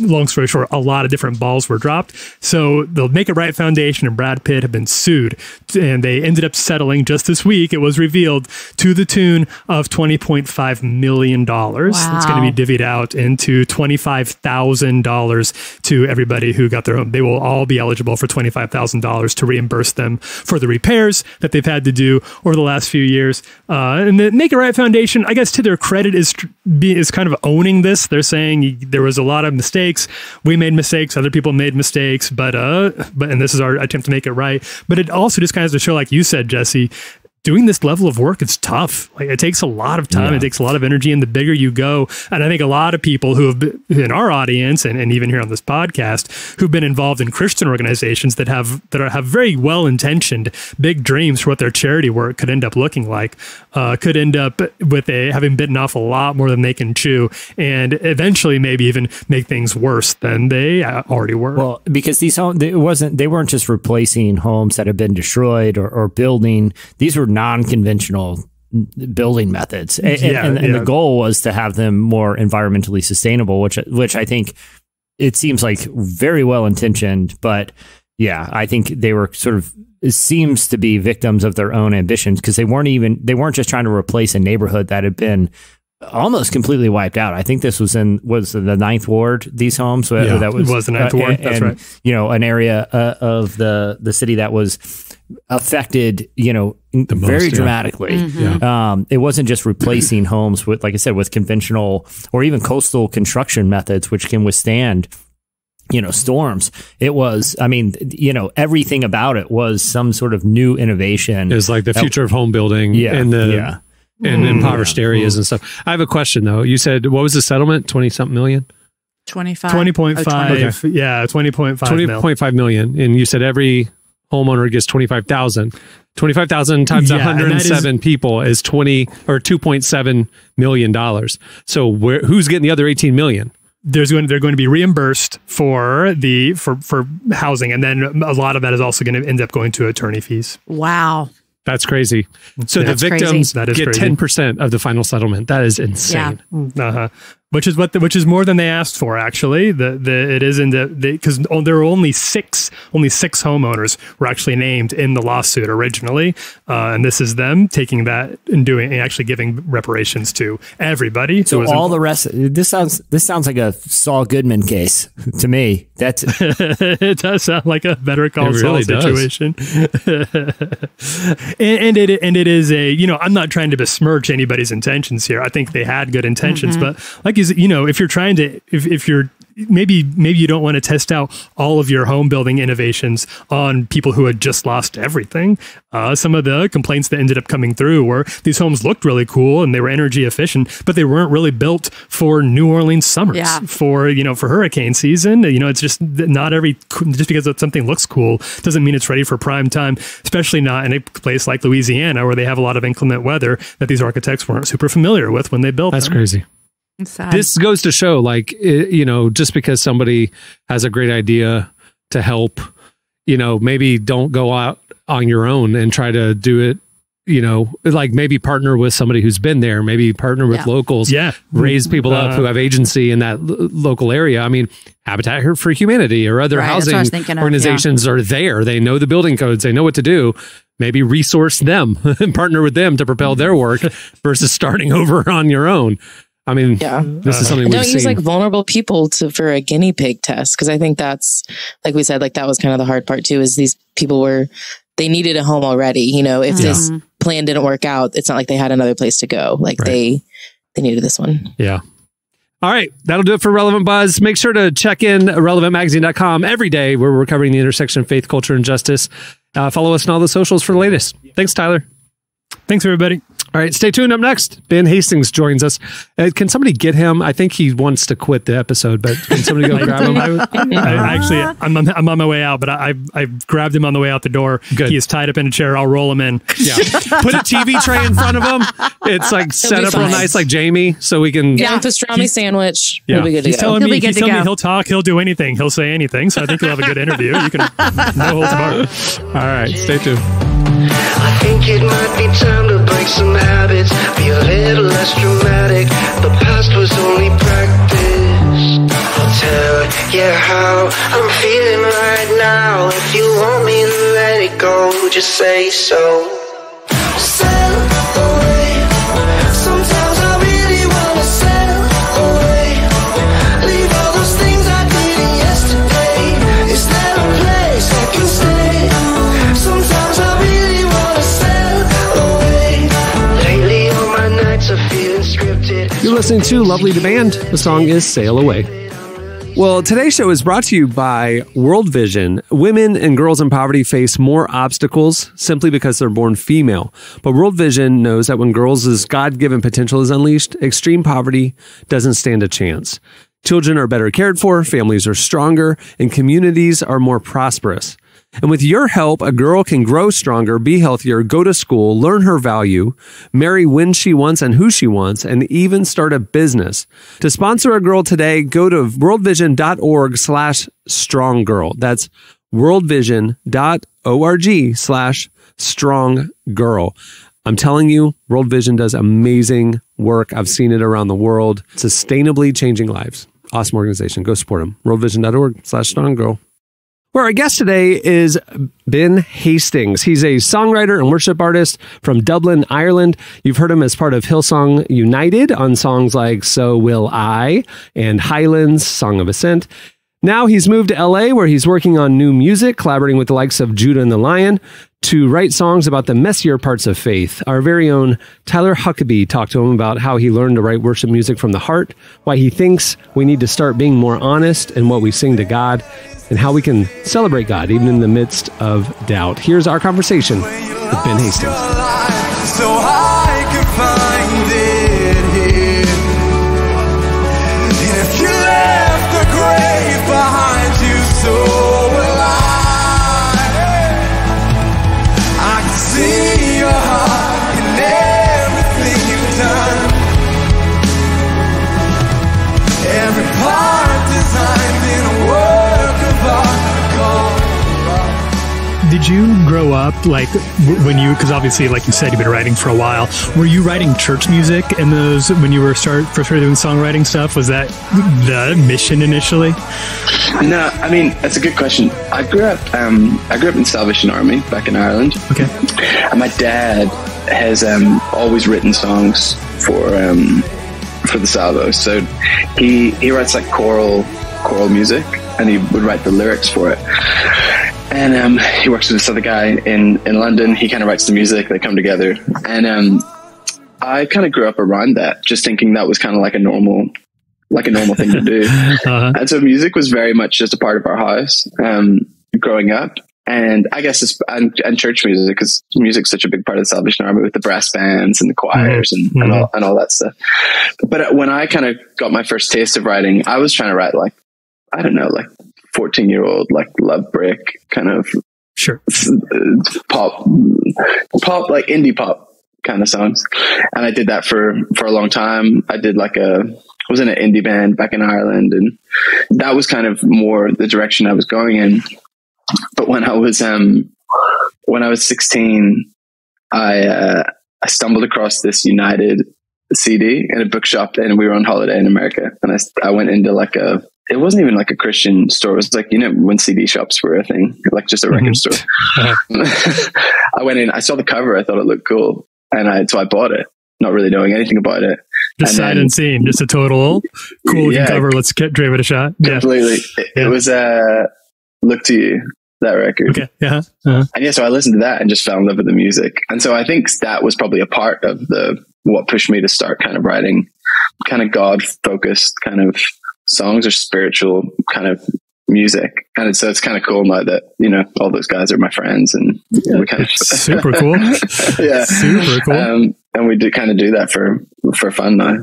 long story short, a lot of different balls were dropped. So the Make It Right Foundation and Brad Pitt have been sued, and they ended up settling just this week. It was revealed to the tune of twenty point five million dollars. It's going to be divvied out into twenty five thousand dollars to everybody who got their home. They will all be eligible for twenty five thousand dollars to reimburse them for the repairs that they've had to do over the last few years. Uh, and the Make It Right Foundation, I guess, to their credit, is is kind of owning this. They're saying there was a lot of mistakes. We made mistakes. Other people made mistakes, but uh, but and this is our attempt to make it right. But it also just kind of has to show, like you said, Jesse. Doing this level of work is tough. Like it takes a lot of time. It takes a lot of energy, and the bigger you go, and I think a lot of people who have been in our audience, and, and even here on this podcast, who've been involved in Christian organizations that have that are, have very well intentioned, big dreams for what their charity work could end up looking like, uh, could end up with a having bitten off a lot more than they can chew, and eventually maybe even make things worse than they uh, already were. Well, because these homes, it wasn't, they weren't just replacing homes that had been destroyed or, or building. These were non-conventional building methods, and, Yeah, and, and yeah. the goal was to have them more environmentally sustainable, which which I think it seems like very well intentioned, but yeah, I think they were sort of it seems to be victims of their own ambitions because they weren't even they weren't just trying to replace a neighborhood that had been almost completely wiped out. I think this was in was the ninth ward. These homes uh, Yeah, that was it was the ninth ward. That's and, right. You know, an area uh, of the the city that was affected. You know, most, very yeah. dramatically. Yeah. Um, it wasn't just replacing homes with, like I said, with conventional or even coastal construction methods, which can withstand you know storms it was i mean you know everything about it was some sort of new innovation It's like the future of home building yeah in the yeah in hmm. impoverished areas and stuff. I have a question though. You said what was the settlement? Twenty something million? 25. Twenty point Oh, five, 20. yeah, twenty point five. Twenty mil. point five million. And you said every homeowner gets 25,000. 25,000 times Yeah, and that 107 people is 20 or 2.7 million dollars. So where, who's getting the other 18 million? there's going they're going to be reimbursed for the for for housing, and then a lot of that is also going to end up going to attorney fees. Wow. That's crazy. So That's the victims That is get 10% of the final settlement. That is insane. Uh-huh. Which is what the, which is more than they asked for actually. The the it is in the because there were only six only six homeowners were actually named in the lawsuit originally, uh, and this is them taking that and doing and actually giving reparations to everybody. So was all involved. the rest. This sounds this sounds like a Saul Goodman case to me. That's it does sound like a better call It Saul really does. situation. and, and it and it is a you know I'm not trying to besmirch anybody's intentions here. I think they had good intentions, but like is you know if you're trying to if if you're maybe maybe you don't want to test out all of your home building innovations on people who had just lost everything. Uh, some of the complaints that ended up coming through were these homes looked really cool and they were energy efficient, but they weren't really built for New Orleans summers. Yeah. For you know for hurricane season, you know it's just not every just because something looks cool doesn't mean it's ready for prime time. Especially not in a place like Louisiana where they have a lot of inclement weather that these architects weren't super familiar with when they built. That's them. crazy. It's sad. This goes to show, like, it, you know, just because somebody has a great idea to help, you know, maybe don't go out on your own and try to do it, you know, like maybe partner with somebody who's been there, maybe partner with Yeah. locals, Yeah. raise people up Uh, who have agency in that lo- local area. I mean, Habitat for Humanity or other Right, housing I was thinking of, organizations are there. They know the building codes, they know what to do. Maybe resource them and partner with them to propel their work versus starting over on your own. I mean, Yeah. this is something And we've don't use like vulnerable people to for a guinea pig test because I think that's like we said like that was kind of the hard part too is these people were they needed a home already you know if this plan didn't work out it's not like they had another place to go like Right. they they needed this one Yeah. All right. That'll do it for Relevant Buzz. Make sure to check in relevantmagazine.com every day where we're covering the intersection of faith, culture, and justice. Uh, follow us on all the socials for the latest. Thanks, Tyler. Thanks everybody. All right. Stay tuned. Up next, Ben Hastings joins us. Uh, can somebody get him? I think he wants to quit the episode, but can somebody go grab him? I, actually, I'm, I'm I'm on my way out, but I I I grabbed him on the way out the door. Good. He is tied up in a chair. I'll roll him in. Yeah. Put a TV tray in front of him. It's like set be up real fine. nice, like Jamie, so we can. yeah with pastrami sandwich Yeah. we'll be good to He's go telling He'll me be good he's to telling me he'll talk, he'll do anything, he'll say anything. So I think he'll have a good interview. You can no holds barred. All right. Stay tuned. I think it might be time to break some habits, be a little less dramatic. The past was only practice. I'll tell you how I'm feeling right now. If you want me to let it go, just say so. Sail listening to lovelytheband. The song is Sail Away. Well, today's show is brought to you by World Vision. Women and girls in poverty face more obstacles simply because they're born female. But World Vision knows that when girls' God given potential is unleashed, extreme poverty doesn't stand a chance. Children are better cared for, families are stronger, and communities are more prosperous. And with your help, a girl can grow stronger, be healthier, go to school, learn her value, marry when she wants and who she wants, and even start a business. To sponsor a girl today, go to worldvision.org slash strong girl. That's worldvision.org slash strong girl. I'm telling you, World Vision does amazing work. I've seen it around the world, sustainably changing lives. Awesome organization. Go support them. Worldvision.org slash strong girl. Where our guest today is Ben Hastings. He's a songwriter and worship artist from Dublin, Ireland. You've heard him as part of Hillsong United on songs like So Will I and Highlands, Song of Ascent. Now he's moved to LA where he's working on new music, collaborating with the likes of Judah and the Lion to write songs about the messier parts of faith. Our very own Tyler Huckabee talked to him about how he learned to write worship music from the heart, why he thinks we need to start being more honest in what we sing to God, and how we can celebrate God even in the midst of doubt. Here's our conversation with Ben Hastings. Did you grow up like when you? Because obviously, like you said, you've been writing for a while. Were you writing church music and those when you were start first started doing songwriting stuff? Was that the mission initially? No, I mean that's a good question. I grew up. Um, I grew up in Salvation Army back in Ireland. Okay. And my dad has um, always written songs for um, for the Salvo. So he he writes like choral choral music, and he would write the lyrics for it. And um, he works with this other guy in in London. He kind of writes the music. They come together, and um, I kind of grew up around that, just thinking that was kind of like a normal like a normal thing to do. Uh-huh. And so music was very much just a part of our house um, growing up. And I guess it's and, and church music because music's such a big part of the Salvation Army with the brass bands and the choirs and, and all and all that stuff. But when I kind of got my first taste of writing, I was trying to write like I don't know, like fourteen year old like love brick kind of Sure. pop, pop like indie pop kind of songs. And I did that for for a long time. I did like a I was in an indie band back in Ireland, and that was kind of more the direction I was going in. But when I was um when I was sixteen, I uh, I stumbled across this United CD in a bookshop, and we were on holiday in America, and I I went into like a it wasn't even like a Christian store. It was like, you know, when CD shops were a thing, like just a record store. I went in, I saw the cover, I thought it looked cool. And I, so I bought it, not really knowing anything about it. Just And sight then- unseen, just a total cool Yeah. cover. Let's get give it a shot. Yeah. Completely. It, it was, uh, Look to You, that record. Okay. Yeah. Uh-huh. And yeah, so I listened to that and just fell in love with the music. And so I think that was probably a part of the, what pushed me to start kind of writing kind of God focused kind of songs are spiritual kind of music. And so it's kind of cool now that, you know, all those guys are my friends and we kind of Super cool. yeah. Super cool. Um, and we do kind of do that for, for fun now.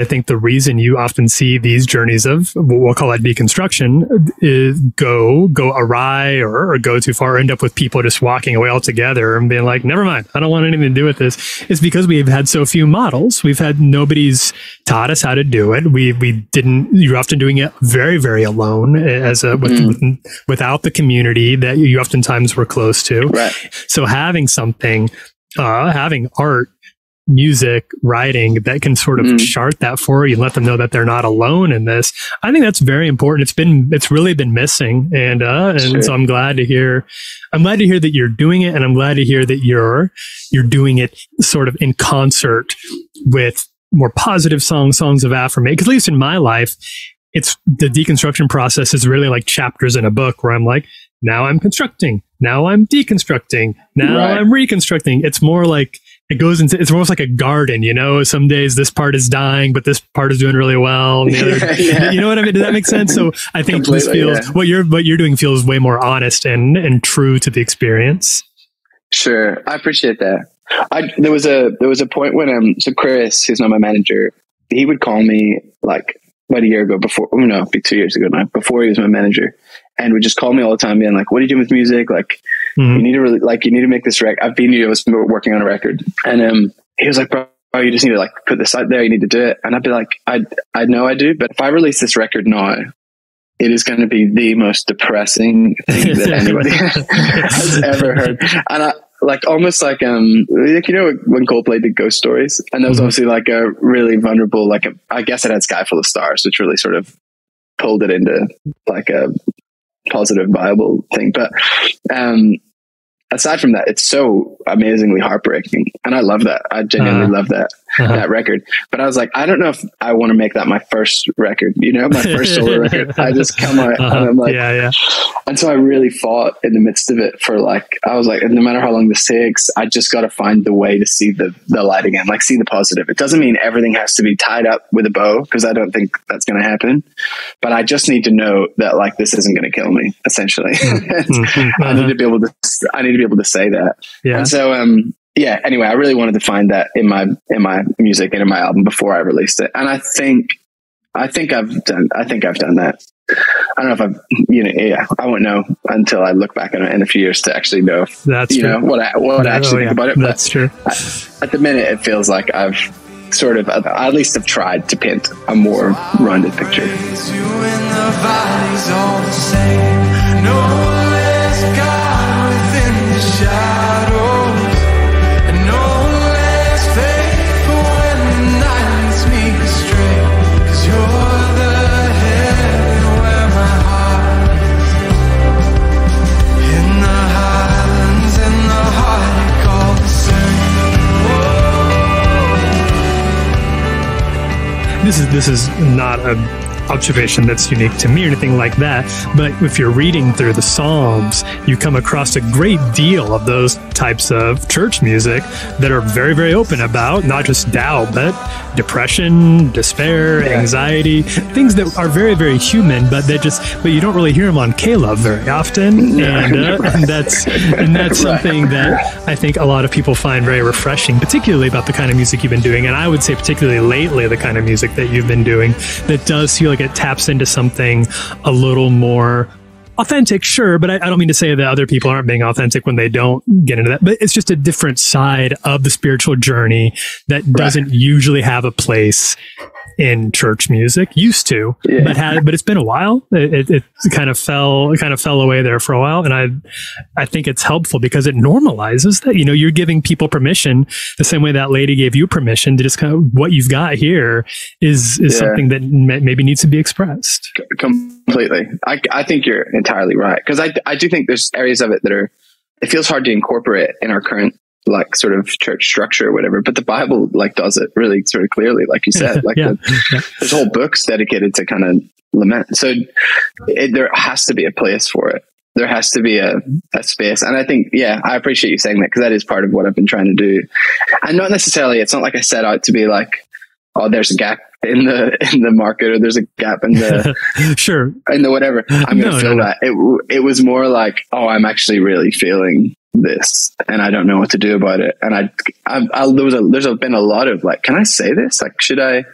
I think the reason you often see these journeys of what we'll call that deconstruction uh, is go go awry or, or go too far, end up with people just walking away altogether and being like, "Never mind, I don't want anything to do with this." Is because we've had so few models. We've had nobody's taught us how to do it. We we didn't. You're often doing it very very alone uh, as a with, mm-hmm. with, without the community that you oftentimes were close to. Right. So having something, uh, having art music writing that can sort of Mm. chart that for you and let them know that they're not alone in this. I think that's very important. It's been it's really been missing and uh and Sure. so I'm glad to hear I'm glad to hear that you're doing it and I'm glad to hear that you're you're doing it sort of in concert with more positive songs, songs of affirmation. Because at least in my life, it's the deconstruction process is really like chapters in a book where I'm like, now I'm constructing, now I'm deconstructing, now Right. I'm reconstructing. It's more like it goes into it's almost like a garden, you know. Some days this part is dying, but this part is doing really well. other- Yeah. You know what I mean? Does that make sense? So I think this feels yeah. what you're what you're doing feels way more honest and and true to the experience. Sure, I appreciate that. I there was a there was a point when um so Chris, who's not my manager, he would call me like about a year ago before oh no, be two years ago now, before he was my manager, and would just call me all the time, being like, "What are you doing with music? Like, Mhm. you need to really like you need to make this record. I've been you know, I was working on a record, and um he was like, bro. You just need to like put this out there. You need to do it, and I'd be like, I I know I do, but if I release this record now, it is going to be the most depressing thing that anybody has ever heard. And I, like almost like um like you know when Coldplay did Ghost Stories, and there was Mhm. obviously like a really vulnerable like a, I guess it had Sky Full of Stars, which really sort of pulled it into like a positive viable thing. But um aside from that, it's so amazingly heartbreaking, and I love that. I genuinely Uh-huh. love that Uh-huh. that record. But I was like, I don't know if I want to make that my first record. You know, my first solo record. I just come out Uh-huh. and I'm like, yeah, yeah. and so I really fought in the midst of it for like, I was like, no matter how long this takes, I just got to find the way to see the, the light again, like see the positive. It doesn't mean everything has to be tied up with a bow because I don't think that's going to happen. But I just need to know that like this isn't going to kill me, essentially. Mhm. I need to be able to, I need to be able to say that. Yeah. And so, um, yeah, anyway, I really wanted to find that in my, in my music and in my album before I released it. And I think, I think I've done, I think I've done that. I don't know if I've, you know, yeah, I won't know until I look back on it in a few years to actually know, if, That's you true. know, what I, what I Oh, actually yeah. think about it. But That's true. at the minute, it feels like I've sort of, I at least have tried to paint a more rounded picture. This is this is not a observation that's unique to me or anything like that. But if you're reading through the Psalms, you come across a great deal of those types of church music that are very, very open about not just doubt, but depression, despair, anxiety, things that are very, very human, but that just, but you don't really hear them on K-LOVE very often. And, uh, and that's, and that's something that I think a lot of people find very refreshing, particularly about the kind of music you've been doing. And I would say, particularly lately, the kind of music that you've been doing that does feel like it taps into something a little more authentic, sure, but I, I, don't mean to say that other people aren't being authentic when they don't get into that. But it's just a different side of the spiritual journey that doesn't right. usually have a place in church music. Used to, yeah. but had, but it's been a while. It, it, it, kind of fell, it kind of fell away there for a while, and I, I think it's helpful because it normalizes that. You know, you're giving people permission the same way that lady gave you permission to just kind of what you've got here is is yeah. something that maybe needs to be expressed. Completely, I I think you're entirely right because I I do think there's areas of it that are it feels hard to incorporate in our current like sort of church structure or whatever. But the Bible like does it really sort of clearly, like you said. Like yeah. the, there's whole books dedicated to kind of lament. So it, there has to be a place for it. There has to be a, a space. And I think, yeah, I appreciate you saying that because that is part of what I've been trying to do. And not necessarily, it's not like I set out to be like, oh, there's a gap in the in the market or there's a gap in the sure in the whatever. I'm gonna no, fill no, that. It it was more like, oh, I'm actually really feeling this and I don't know what to do about it. And I, I, I there was a, there's been a lot of like, can I say this? Like, should I,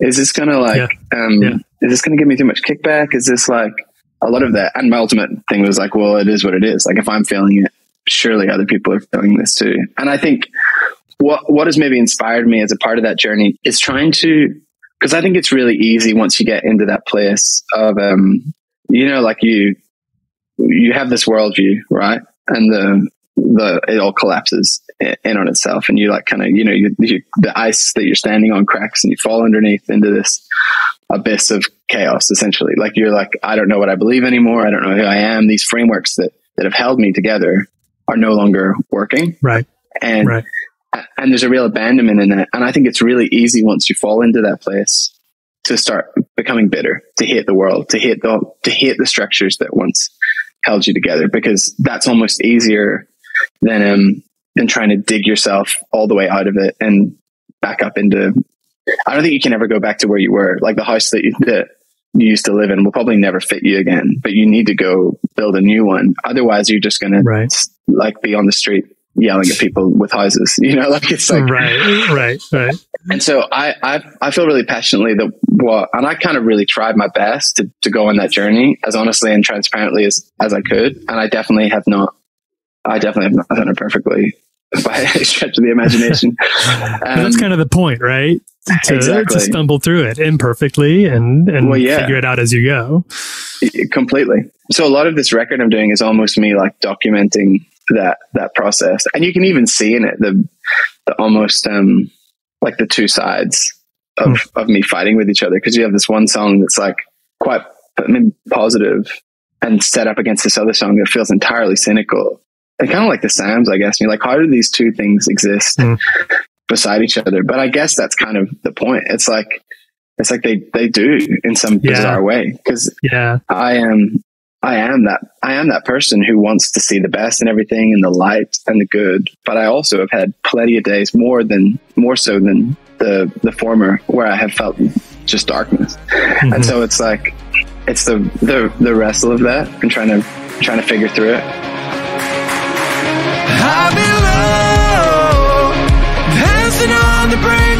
is this going to like, yeah. um, yeah. is this going to give me too much kickback? Is this like a lot of that? And my ultimate thing was like, well, it is what it is. Like if I'm feeling it, surely other people are feeling this too. And I think what, what has maybe inspired me as a part of that journey is trying to, because I think it's really easy once you get into that place of, um, you know, like you, you have this worldview, right? And the the it all collapses in on itself, and you like kind of you know you, you, the ice that you're standing on cracks, and you fall underneath into this abyss of chaos. Essentially, like you're like I don't know what I believe anymore. I don't know who I am. These frameworks that that have held me together are no longer working. Right. And right. and there's a real abandonment in that. And I think it's really easy once you fall into that place to start becoming bitter, to hate the world, to hate the to hate the structures that once held you together because that's almost easier than um than trying to dig yourself all the way out of it and back up into I don't think you can ever go back to where you were. Like the house that you, that you used to live in will probably never fit you again, but you need to go build a new one. Otherwise, you're just going right. to like be on the street yelling at people with houses, you know, like it's like, right, right, right. And so I, I, I feel really passionately that what, and I kind of really tried my best to, to go on that journey as honestly and transparently as, as I could. And I definitely have not, I definitely have not done it perfectly by a stretch of the imagination. Um, that's kind of the point, right? To, exactly. to stumble through it imperfectly and, and well, yeah. figure it out as you go. Completely. So a lot of this record I'm doing is almost me like documenting that that process, and you can even see in it the the almost um like the two sides of mm. of me fighting with each other because you have this one song that's like quite I mean, positive and set up against this other song that feels entirely cynical and kind of like the Psalms, I guess. You're like, how do these two things exist mm. beside each other? But I guess that's kind of the point. It's like it's like they they do in some yeah. bizarre way because yeah, I am I am that I am that person who wants to see the best in everything and the light and the good. But I also have had plenty of days more than more so than the the former where I have felt just darkness. Mm-hmm. And so it's like it's the the the wrestle of that and trying to trying to figure through it. I've been low, dancing on the brink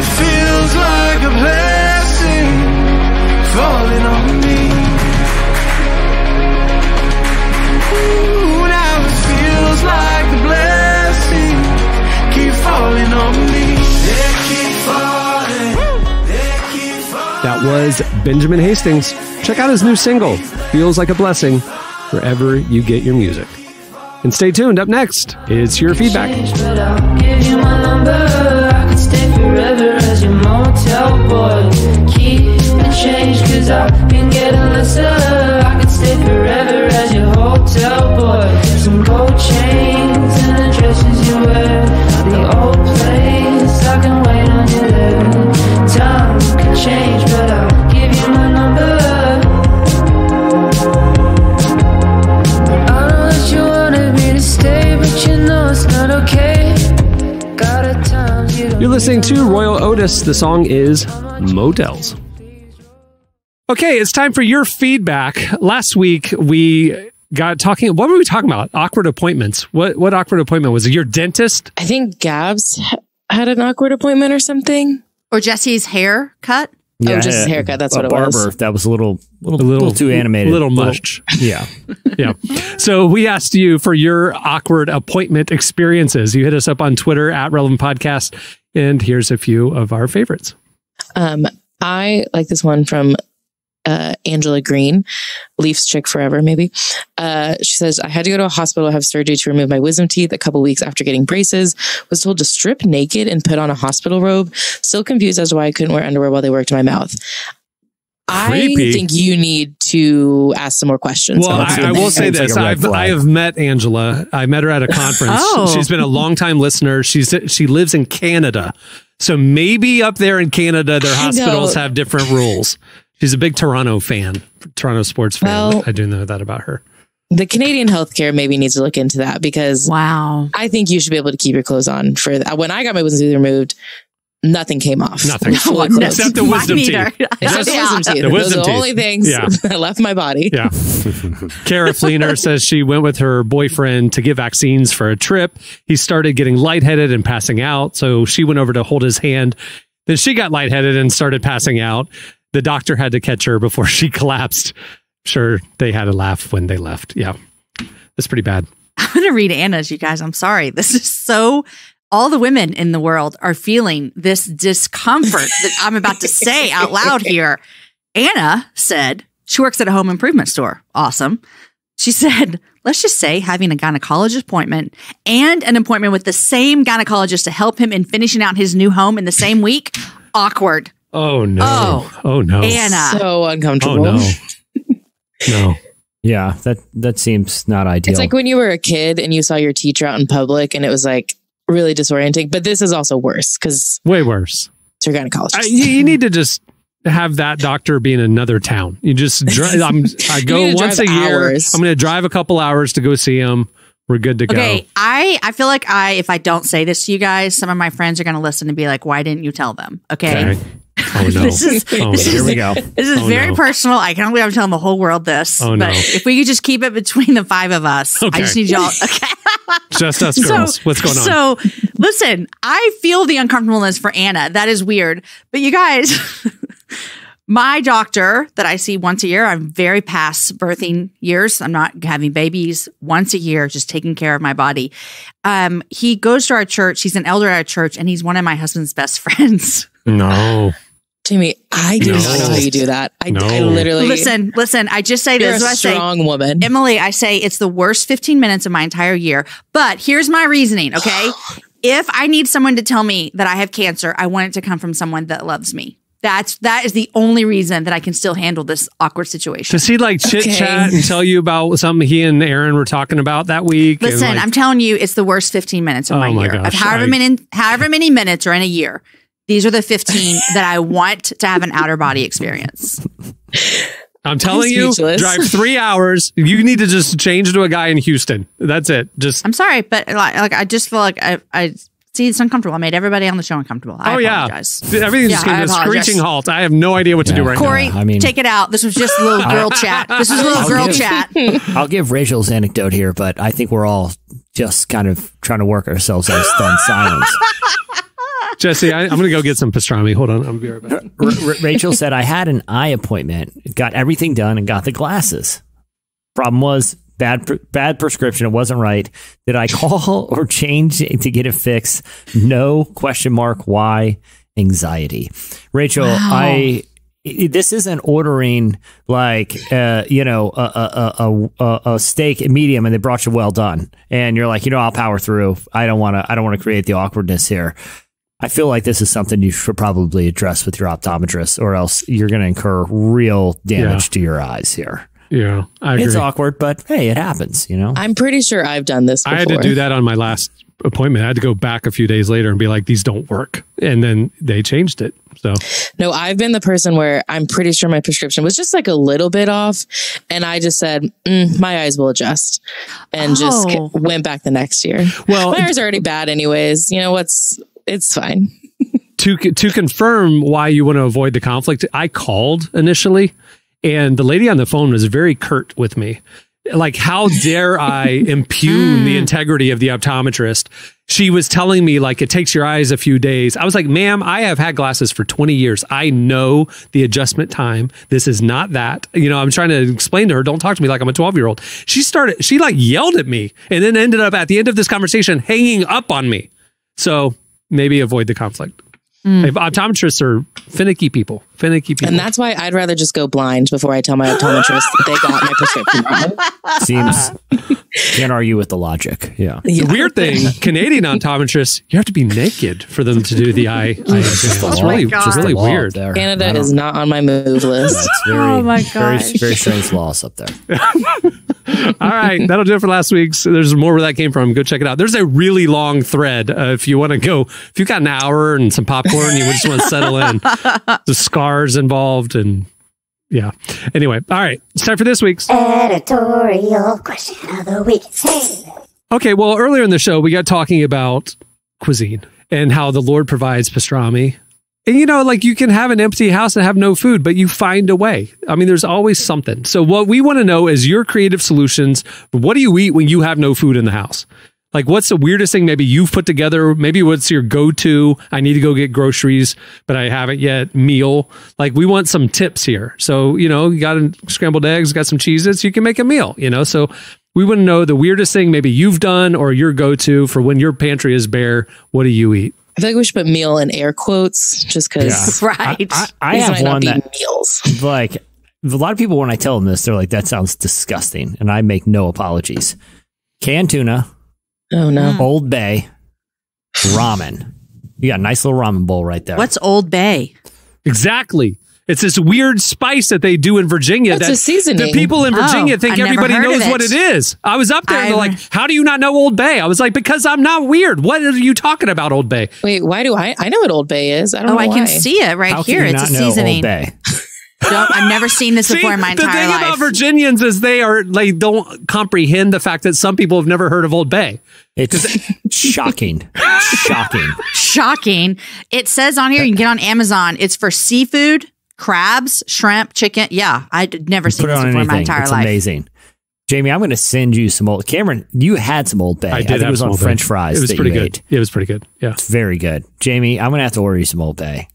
It feels like a blessing falling on me. Ooh, now it feels like the blessing keep falling on me. They keep falling. They keep falling. That was Benjamin Hastings. Check out his new single, Feels Like a Blessing, wherever you get your music. And stay tuned. Up next, it's your feedback. Motel boy. Keep it change, cause I've been getting lesser. I could stay forever as your hotel boy. Some gold chains and the dresses you wear. The old place, I can wait on you there. Time could change, but I'll give you my number. I know that you wanted me to stay, but you know it's not okay. Got a time you don't You're listening to Royel Otis. The song is Motels. Okay, it's time for your feedback. Last week we got talking. What were we talking about? Awkward appointments. What what awkward appointment was it? Your dentist? I think Gabs had an awkward appointment or something. Or Jesse's hair cut. Oh, just his haircut, that's a what it barber, was. That was a little, little, A little- little, too animated. A little much. yeah. yeah. So we asked you for your awkward appointment experiences. You hit us up on Twitter at Relevant Podcast, and here's a few of our favorites. Um, I like this one from uh, Angela Green, Leafs chick forever, maybe. Uh, she says, I had to go to a hospital, have surgery to remove my wisdom teeth a couple weeks after getting braces. Was told to strip naked and put on a hospital robe. Still confused as to why I couldn't wear underwear while they worked my mouth. Creepy. I think you need to ask some more questions. Well, I, I will say Sounds like this: I've flag. I have met Angela. I met her at a conference. Oh. She's been a longtime listener. She's she lives in Canada, so maybe up there in Canada, their I hospitals know. have different rules. She's a big Toronto fan, Toronto sports fan. Well- I do know that about her. the Canadian healthcare maybe needs to look into that because Wow. I think you should be able to keep your clothes on for that. When I got my wisdom teeth removed, nothing came off. Nothing. Fully No, clothed. Except the wisdom teeth. either. Except the wisdom teeth. The Those wisdom are the only things Yeah. that left my body. Yeah. Kara Fleener says she went with her boyfriend to get vaccines for a trip. He started getting lightheaded and passing out. So she went over to hold his hand. Then she got lightheaded and started passing out. The doctor had to catch her before she collapsed. Sure, they had a laugh when they left. Yeah. That's pretty bad. I'm going to read Anna's, you guys. I'm sorry. This is so. All the women in the world are feeling this discomfort that I'm about to say out loud here. Anna said she works at a home improvement store. Awesome. She said, let's just say having a gynecologist appointment and an appointment with the same gynecologist to help him in finishing out his new home in the same week. Awkward. Oh, no. Oh. Oh, no. Anna. So Oh, uncomfortable. no. No. Yeah. That, that seems not ideal. It's like when you were a kid and you saw your teacher out in public and it was like really disorienting. But this is also worse because Way worse. it's your gynecologist. I, you, you need to just have that doctor be in another town. You just drive. I'm, I go once a year. hours. I'm going to drive a couple hours to go see him. We're good to go. Okay, I I feel like I if I don't say this to you guys, some of my friends are going to listen and be like, "Why didn't you tell them?" Okay, Okay. Oh no. this is oh, this no. Here we go. this is Oh, very no. personal. I can't believe I'm telling the whole world this. Oh, but no. if we could just keep it between the five of us, Okay. I just need y'all. Okay. Just us girls. What's going on? So, listen, I feel the uncomfortableness for Anna. That is weird. But you guys, my doctor that I see once a year, I'm very past birthing years. I'm not having babies once a year, just taking care of my body. Um, he goes to our church. He's an elder at our church, and he's one of my husband's best friends. no. Jamie, I do not know how you do that. I, No. I literally listen, listen, I just say You're this. a is what I say. strong woman. Emily, I say it's the worst 15 minutes of my entire year. But here's my reasoning, okay? if I need someone to tell me that I have cancer, I want it to come from someone that loves me. That's that is the only reason that I can still handle this awkward situation. Does he like chit Okay. chat and tell you about something he and Aaron were talking about that week? and, Listen, like- I'm telling you, it's the worst 15 minutes of Oh my, my year. gosh, of however I- many however many minutes are in a year. These are the 15 that I want to have an outer body experience. I'm telling you, drive three hours. You need to just change to a guy in Houston. That's it. Just I'm sorry, but like, like I just feel like I, I see it's uncomfortable. I made everybody on the show uncomfortable. I oh yeah, apologize. everything's just Yeah, going I to a apologize. screeching halt. I have no idea what to do right now. Corey, I mean- take it out. This was just a little girl chat. This was a little I'll girl give- chat. I'll give Rachel's anecdote here, but I think we're all just kind of trying to work ourselves out of stunned silence. Now. Jesse, I, I'm going to go get some pastrami. Hold on, I'll be right back. R- R- Rachel said, I had an eye appointment, got everything done, and got the glasses. Problem was, bad, pre- bad prescription. It wasn't right. Did I call or change to get it fixed? No question mark. Why? Anxiety. Rachel, I. i- This isn't ordering like uh, you know a, a, a, a, a steak medium and they brought you well done and you're like you know I'll power through I don't want to I don't want to create the awkwardness here I feel like this is something you should probably address with your optometrist, or else you're going to incur real damage Yeah. to your eyes here. Yeah, I agree. It's awkward, but hey, it happens. You know. I'm pretty sure I've done this before. I had to do that on my last appointment. I had to go back a few days later and be like, these don't work. And then they changed it. So No, I've been the person where I'm pretty sure my prescription was just like a little bit off. And I just said, mm, my eyes will adjust and just Oh. k- went back the next year. Well, my eyes are already bad anyways. You know what's, it's fine. to to confirm why you want to avoid the conflict, I called initially, and the lady on the phone was very curt with me. Like, how dare I impugn the hmm. integrity of the optometrist? She was telling me like it takes your eyes a few days. I was like, "Ma'am, I have had glasses for 20 years. I know the adjustment time. This is not that." You know, I'm trying to explain to her, "Don't talk to me like I'm a 12-year-old." She started she like yelled at me and then ended up at the end of this conversation hanging up on me. So, maybe avoid the conflict. Hmm. If Optometrists are finicky people. Finicky people. And that's why I'd rather just go blind before I tell my optometrist that they got my prescription wrong. Seems can't argue with the logic. Yeah. the weird thing, Canadian optometrists, you have to be naked for them to do the eye. eye exam. It's law. really, God. just really The weird. there. Canada is not on my move list. Very, Oh my very, gosh. very strange laws up there. All right, that'll do it for last week's. There's more where that came from. Go check it out. There's a really long thread. Uh, if you want to go, if you've got an hour and some popcorn, you just want to settle in. The involved, and yeah. Anyway, all right, it's time for this week's. Editorial question of the week. Hey. Okay, well, earlier in the show, we got talking about cuisine and how the Lord provides pastrami. And you know, like you can have an empty house and have no food, but you find a way. I mean, there's always something. So, what we want to know is your creative solutions. What do you eat when you have no food in the house? Like, what's the weirdest thing maybe you've put together? Maybe what's your go to? I need to go get groceries, but I haven't yet meal. Like, we want some tips here. So, you know, you got scrambled eggs, got some cheeses, you can make a meal, you know? So, we want to know the weirdest thing maybe you've done or your go to for when your pantry is bare. What do you eat? I feel like we should put meal in air quotes just because Right. I, I these have one be that meals. like a lot of people when I tell them this, they're like, "That sounds disgusting," and I make no apologies. Canned tuna, Oh no. Hmm. Old Bay, ramen. You got a nice little ramen bowl right there. What's Old Bay? Exactly. It's this weird spice that they do in Virginia. That's that a seasoning. The people in Oh, Virginia think I've everybody heard of knows what it. it is. I was up there and they're like, "How do you not know Old Bay?" I was like, "Because I'm not weird. What are you talking about, Old Bay?" Wait, why do I? I know what Old Bay is. I don't Oh, know I can see it right How here. can you It's a not know Old seasoning. Bay? Don't, I've never seen this See, before in my entire life. the thing life. about Virginians is they are they don't comprehend the fact that some people have never heard of Old Bay. It's shocking, shocking. Shocking. It says on here you can get on Amazon. It's for seafood, crabs, shrimp, chicken. Yeah, I'd never seen this on before in my anything. entire It's life. amazing. Jamie, I'm going to send you some old. Cameron, you had some Old Bay. I did. think it was on Old Bay. French fries. It was that pretty you good. ate. It was pretty good. Yeah. It's very good. Jamie, I'm going to have to order you some Old Bay.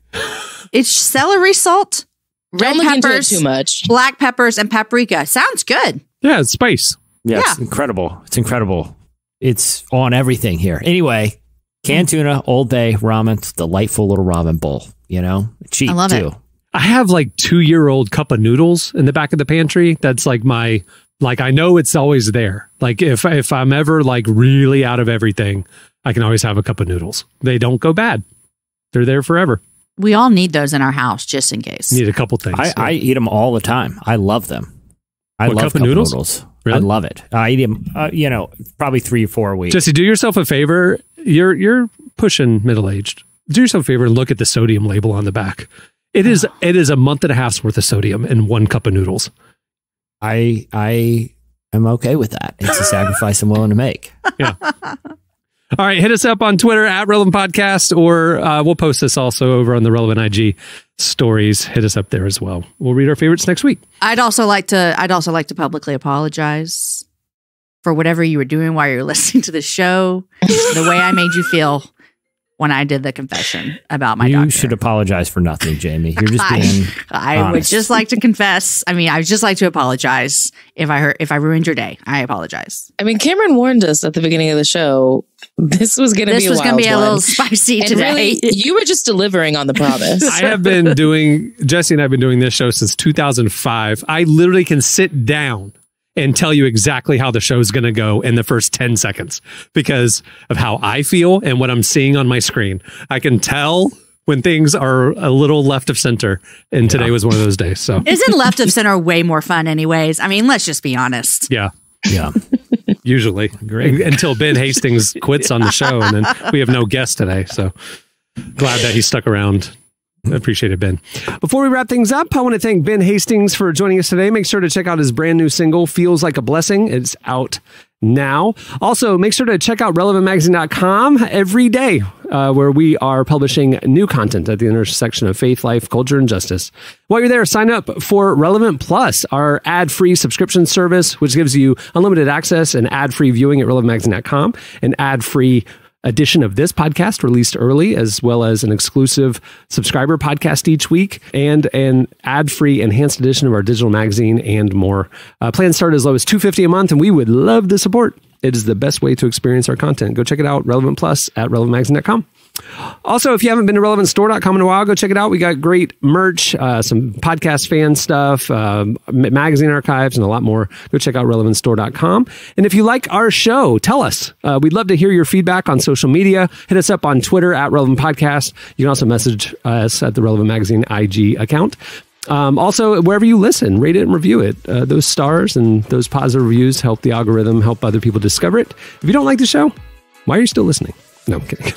It's celery salt, red Don't look into it peppers, too much. black peppers, and paprika. Sounds good. Yeah, it's spice. Yeah, it's incredible. It's incredible. It's on everything here. Anyway, canned mm. tuna, Old Bay, ramen, delightful little ramen bowl. You know, cheap I love it. I have like two year old cup of noodles in the back of the pantry. That's like my like I know it's always there. Like if if I'm ever like really out of everything, I can always have a cup of noodles. They don't go bad. They're there forever. We all need those in our house just in case. Need a couple things. I, I eat them all the time. I love them. I What, love cup of noodles? I Really? love it. I eat them. Uh, you know, probably three or four a week. Jesse, do yourself a favor. You're you're pushing middle aged. Do yourself a favor and look at the sodium label on the back. It is it is a month and a half's worth of sodium in one cup of noodles. I I am okay with that. It's a sacrifice I'm willing to make. All right, hit us up on Twitter at Relevant Podcast, or uh, we'll post this also over on the Relevant IG stories. Hit us up there as well. We'll read our favorites next week. I'd also like to. I'd also like to publicly apologize for whatever you were doing while you were listening to the show. the way I made you feel when I did the confession about my you doctor. should apologize for nothing, Jamie. You're just being. I, I would just like to confess. I mean, I would just like to apologize if I hurt, if I ruined your day. I apologize. I mean, Cameron warned us at the beginning of the show. This was going to be a was going to be a wild little spicy And today. really, you were just delivering on the promise. I have been doing Jesse and I've been doing this show since 2005. I literally can sit down and tell you exactly how the show is going to go in the first 10 seconds because of how I feel and what I'm seeing on my screen. I can tell when things are a little left of center. And today was one of those days. So, Isn't left of center way more fun, anyways? I mean, let's just be honest. yeah. Yeah. Usually, Great. until Ben Hastings quits on the show, and then we have no guest today. So glad that he stuck around. Appreciate it, Ben. Before we wrap things up, I want to thank Ben Hastings for joining us today. Make sure to check out his brand new single, Feels Like a Blessing. It's out now. Also, make sure to check out relevantmagazine.com every day, uh, where we are publishing new content at the intersection of faith, life, culture, and justice. While you're there, sign up for Relevant Plus, our ad free subscription service, which gives you unlimited access and ad free viewing at relevantmagazine.com and ad free edition of this podcast released early, as well as an exclusive subscriber podcast each week and an ad-free enhanced edition of our digital magazine and more. Uh, plans start as low as two fifty a month, and we would love the support. It is the best way to experience our content. Go check it out, Relevant Plus at relevantmagazine.com. Also, if you haven't been to relevantstore.com in a while, go check it out. We got great merch, uh, some podcast fan stuff, um, magazine archives, and a lot more. Go check out relevantstore.com. And if you like our show, tell us. Uh, we'd love to hear your feedback on social media. Hit us up on Twitter at Relevant Podcast. You can also message us at the Relevant Magazine IG account. Um, also, wherever you listen, rate it and review it. Uh, those stars and those positive reviews help the algorithm, help other people discover it. If you don't like the show, why are you still listening? No, I'm kidding.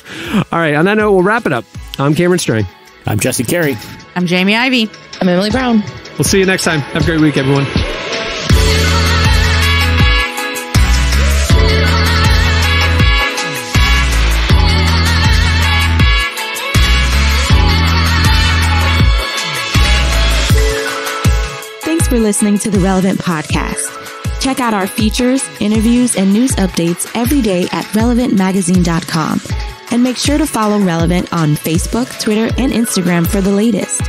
All right. On that note, we'll wrap it up. I'm Cameron Strang. I'm Jesse Carey. I'm Jamie Ivey. I'm Emily Brown. We'll see you next time. Have a great week, everyone. Thanks for listening to the Relevant Podcast. Check out our features, interviews, and news updates every day at relevantmagazine.com. And make sure to follow Relevant on Facebook, Twitter, and Instagram for the latest.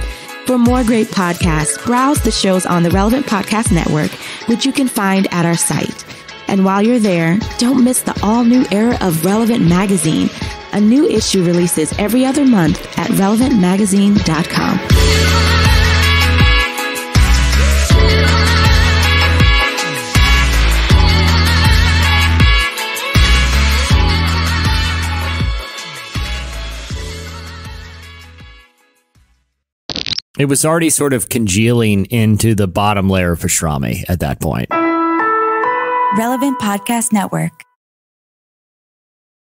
For more great podcasts, browse the shows on the Relevant Podcast Network, which you can find at our site. And while you're there, don't miss the all new era of Relevant Magazine. A new issue releases every other month at relevantmagazine.com. It was already sort of congealing into the bottom layer of pastrami at that point. Relevant Podcast Network.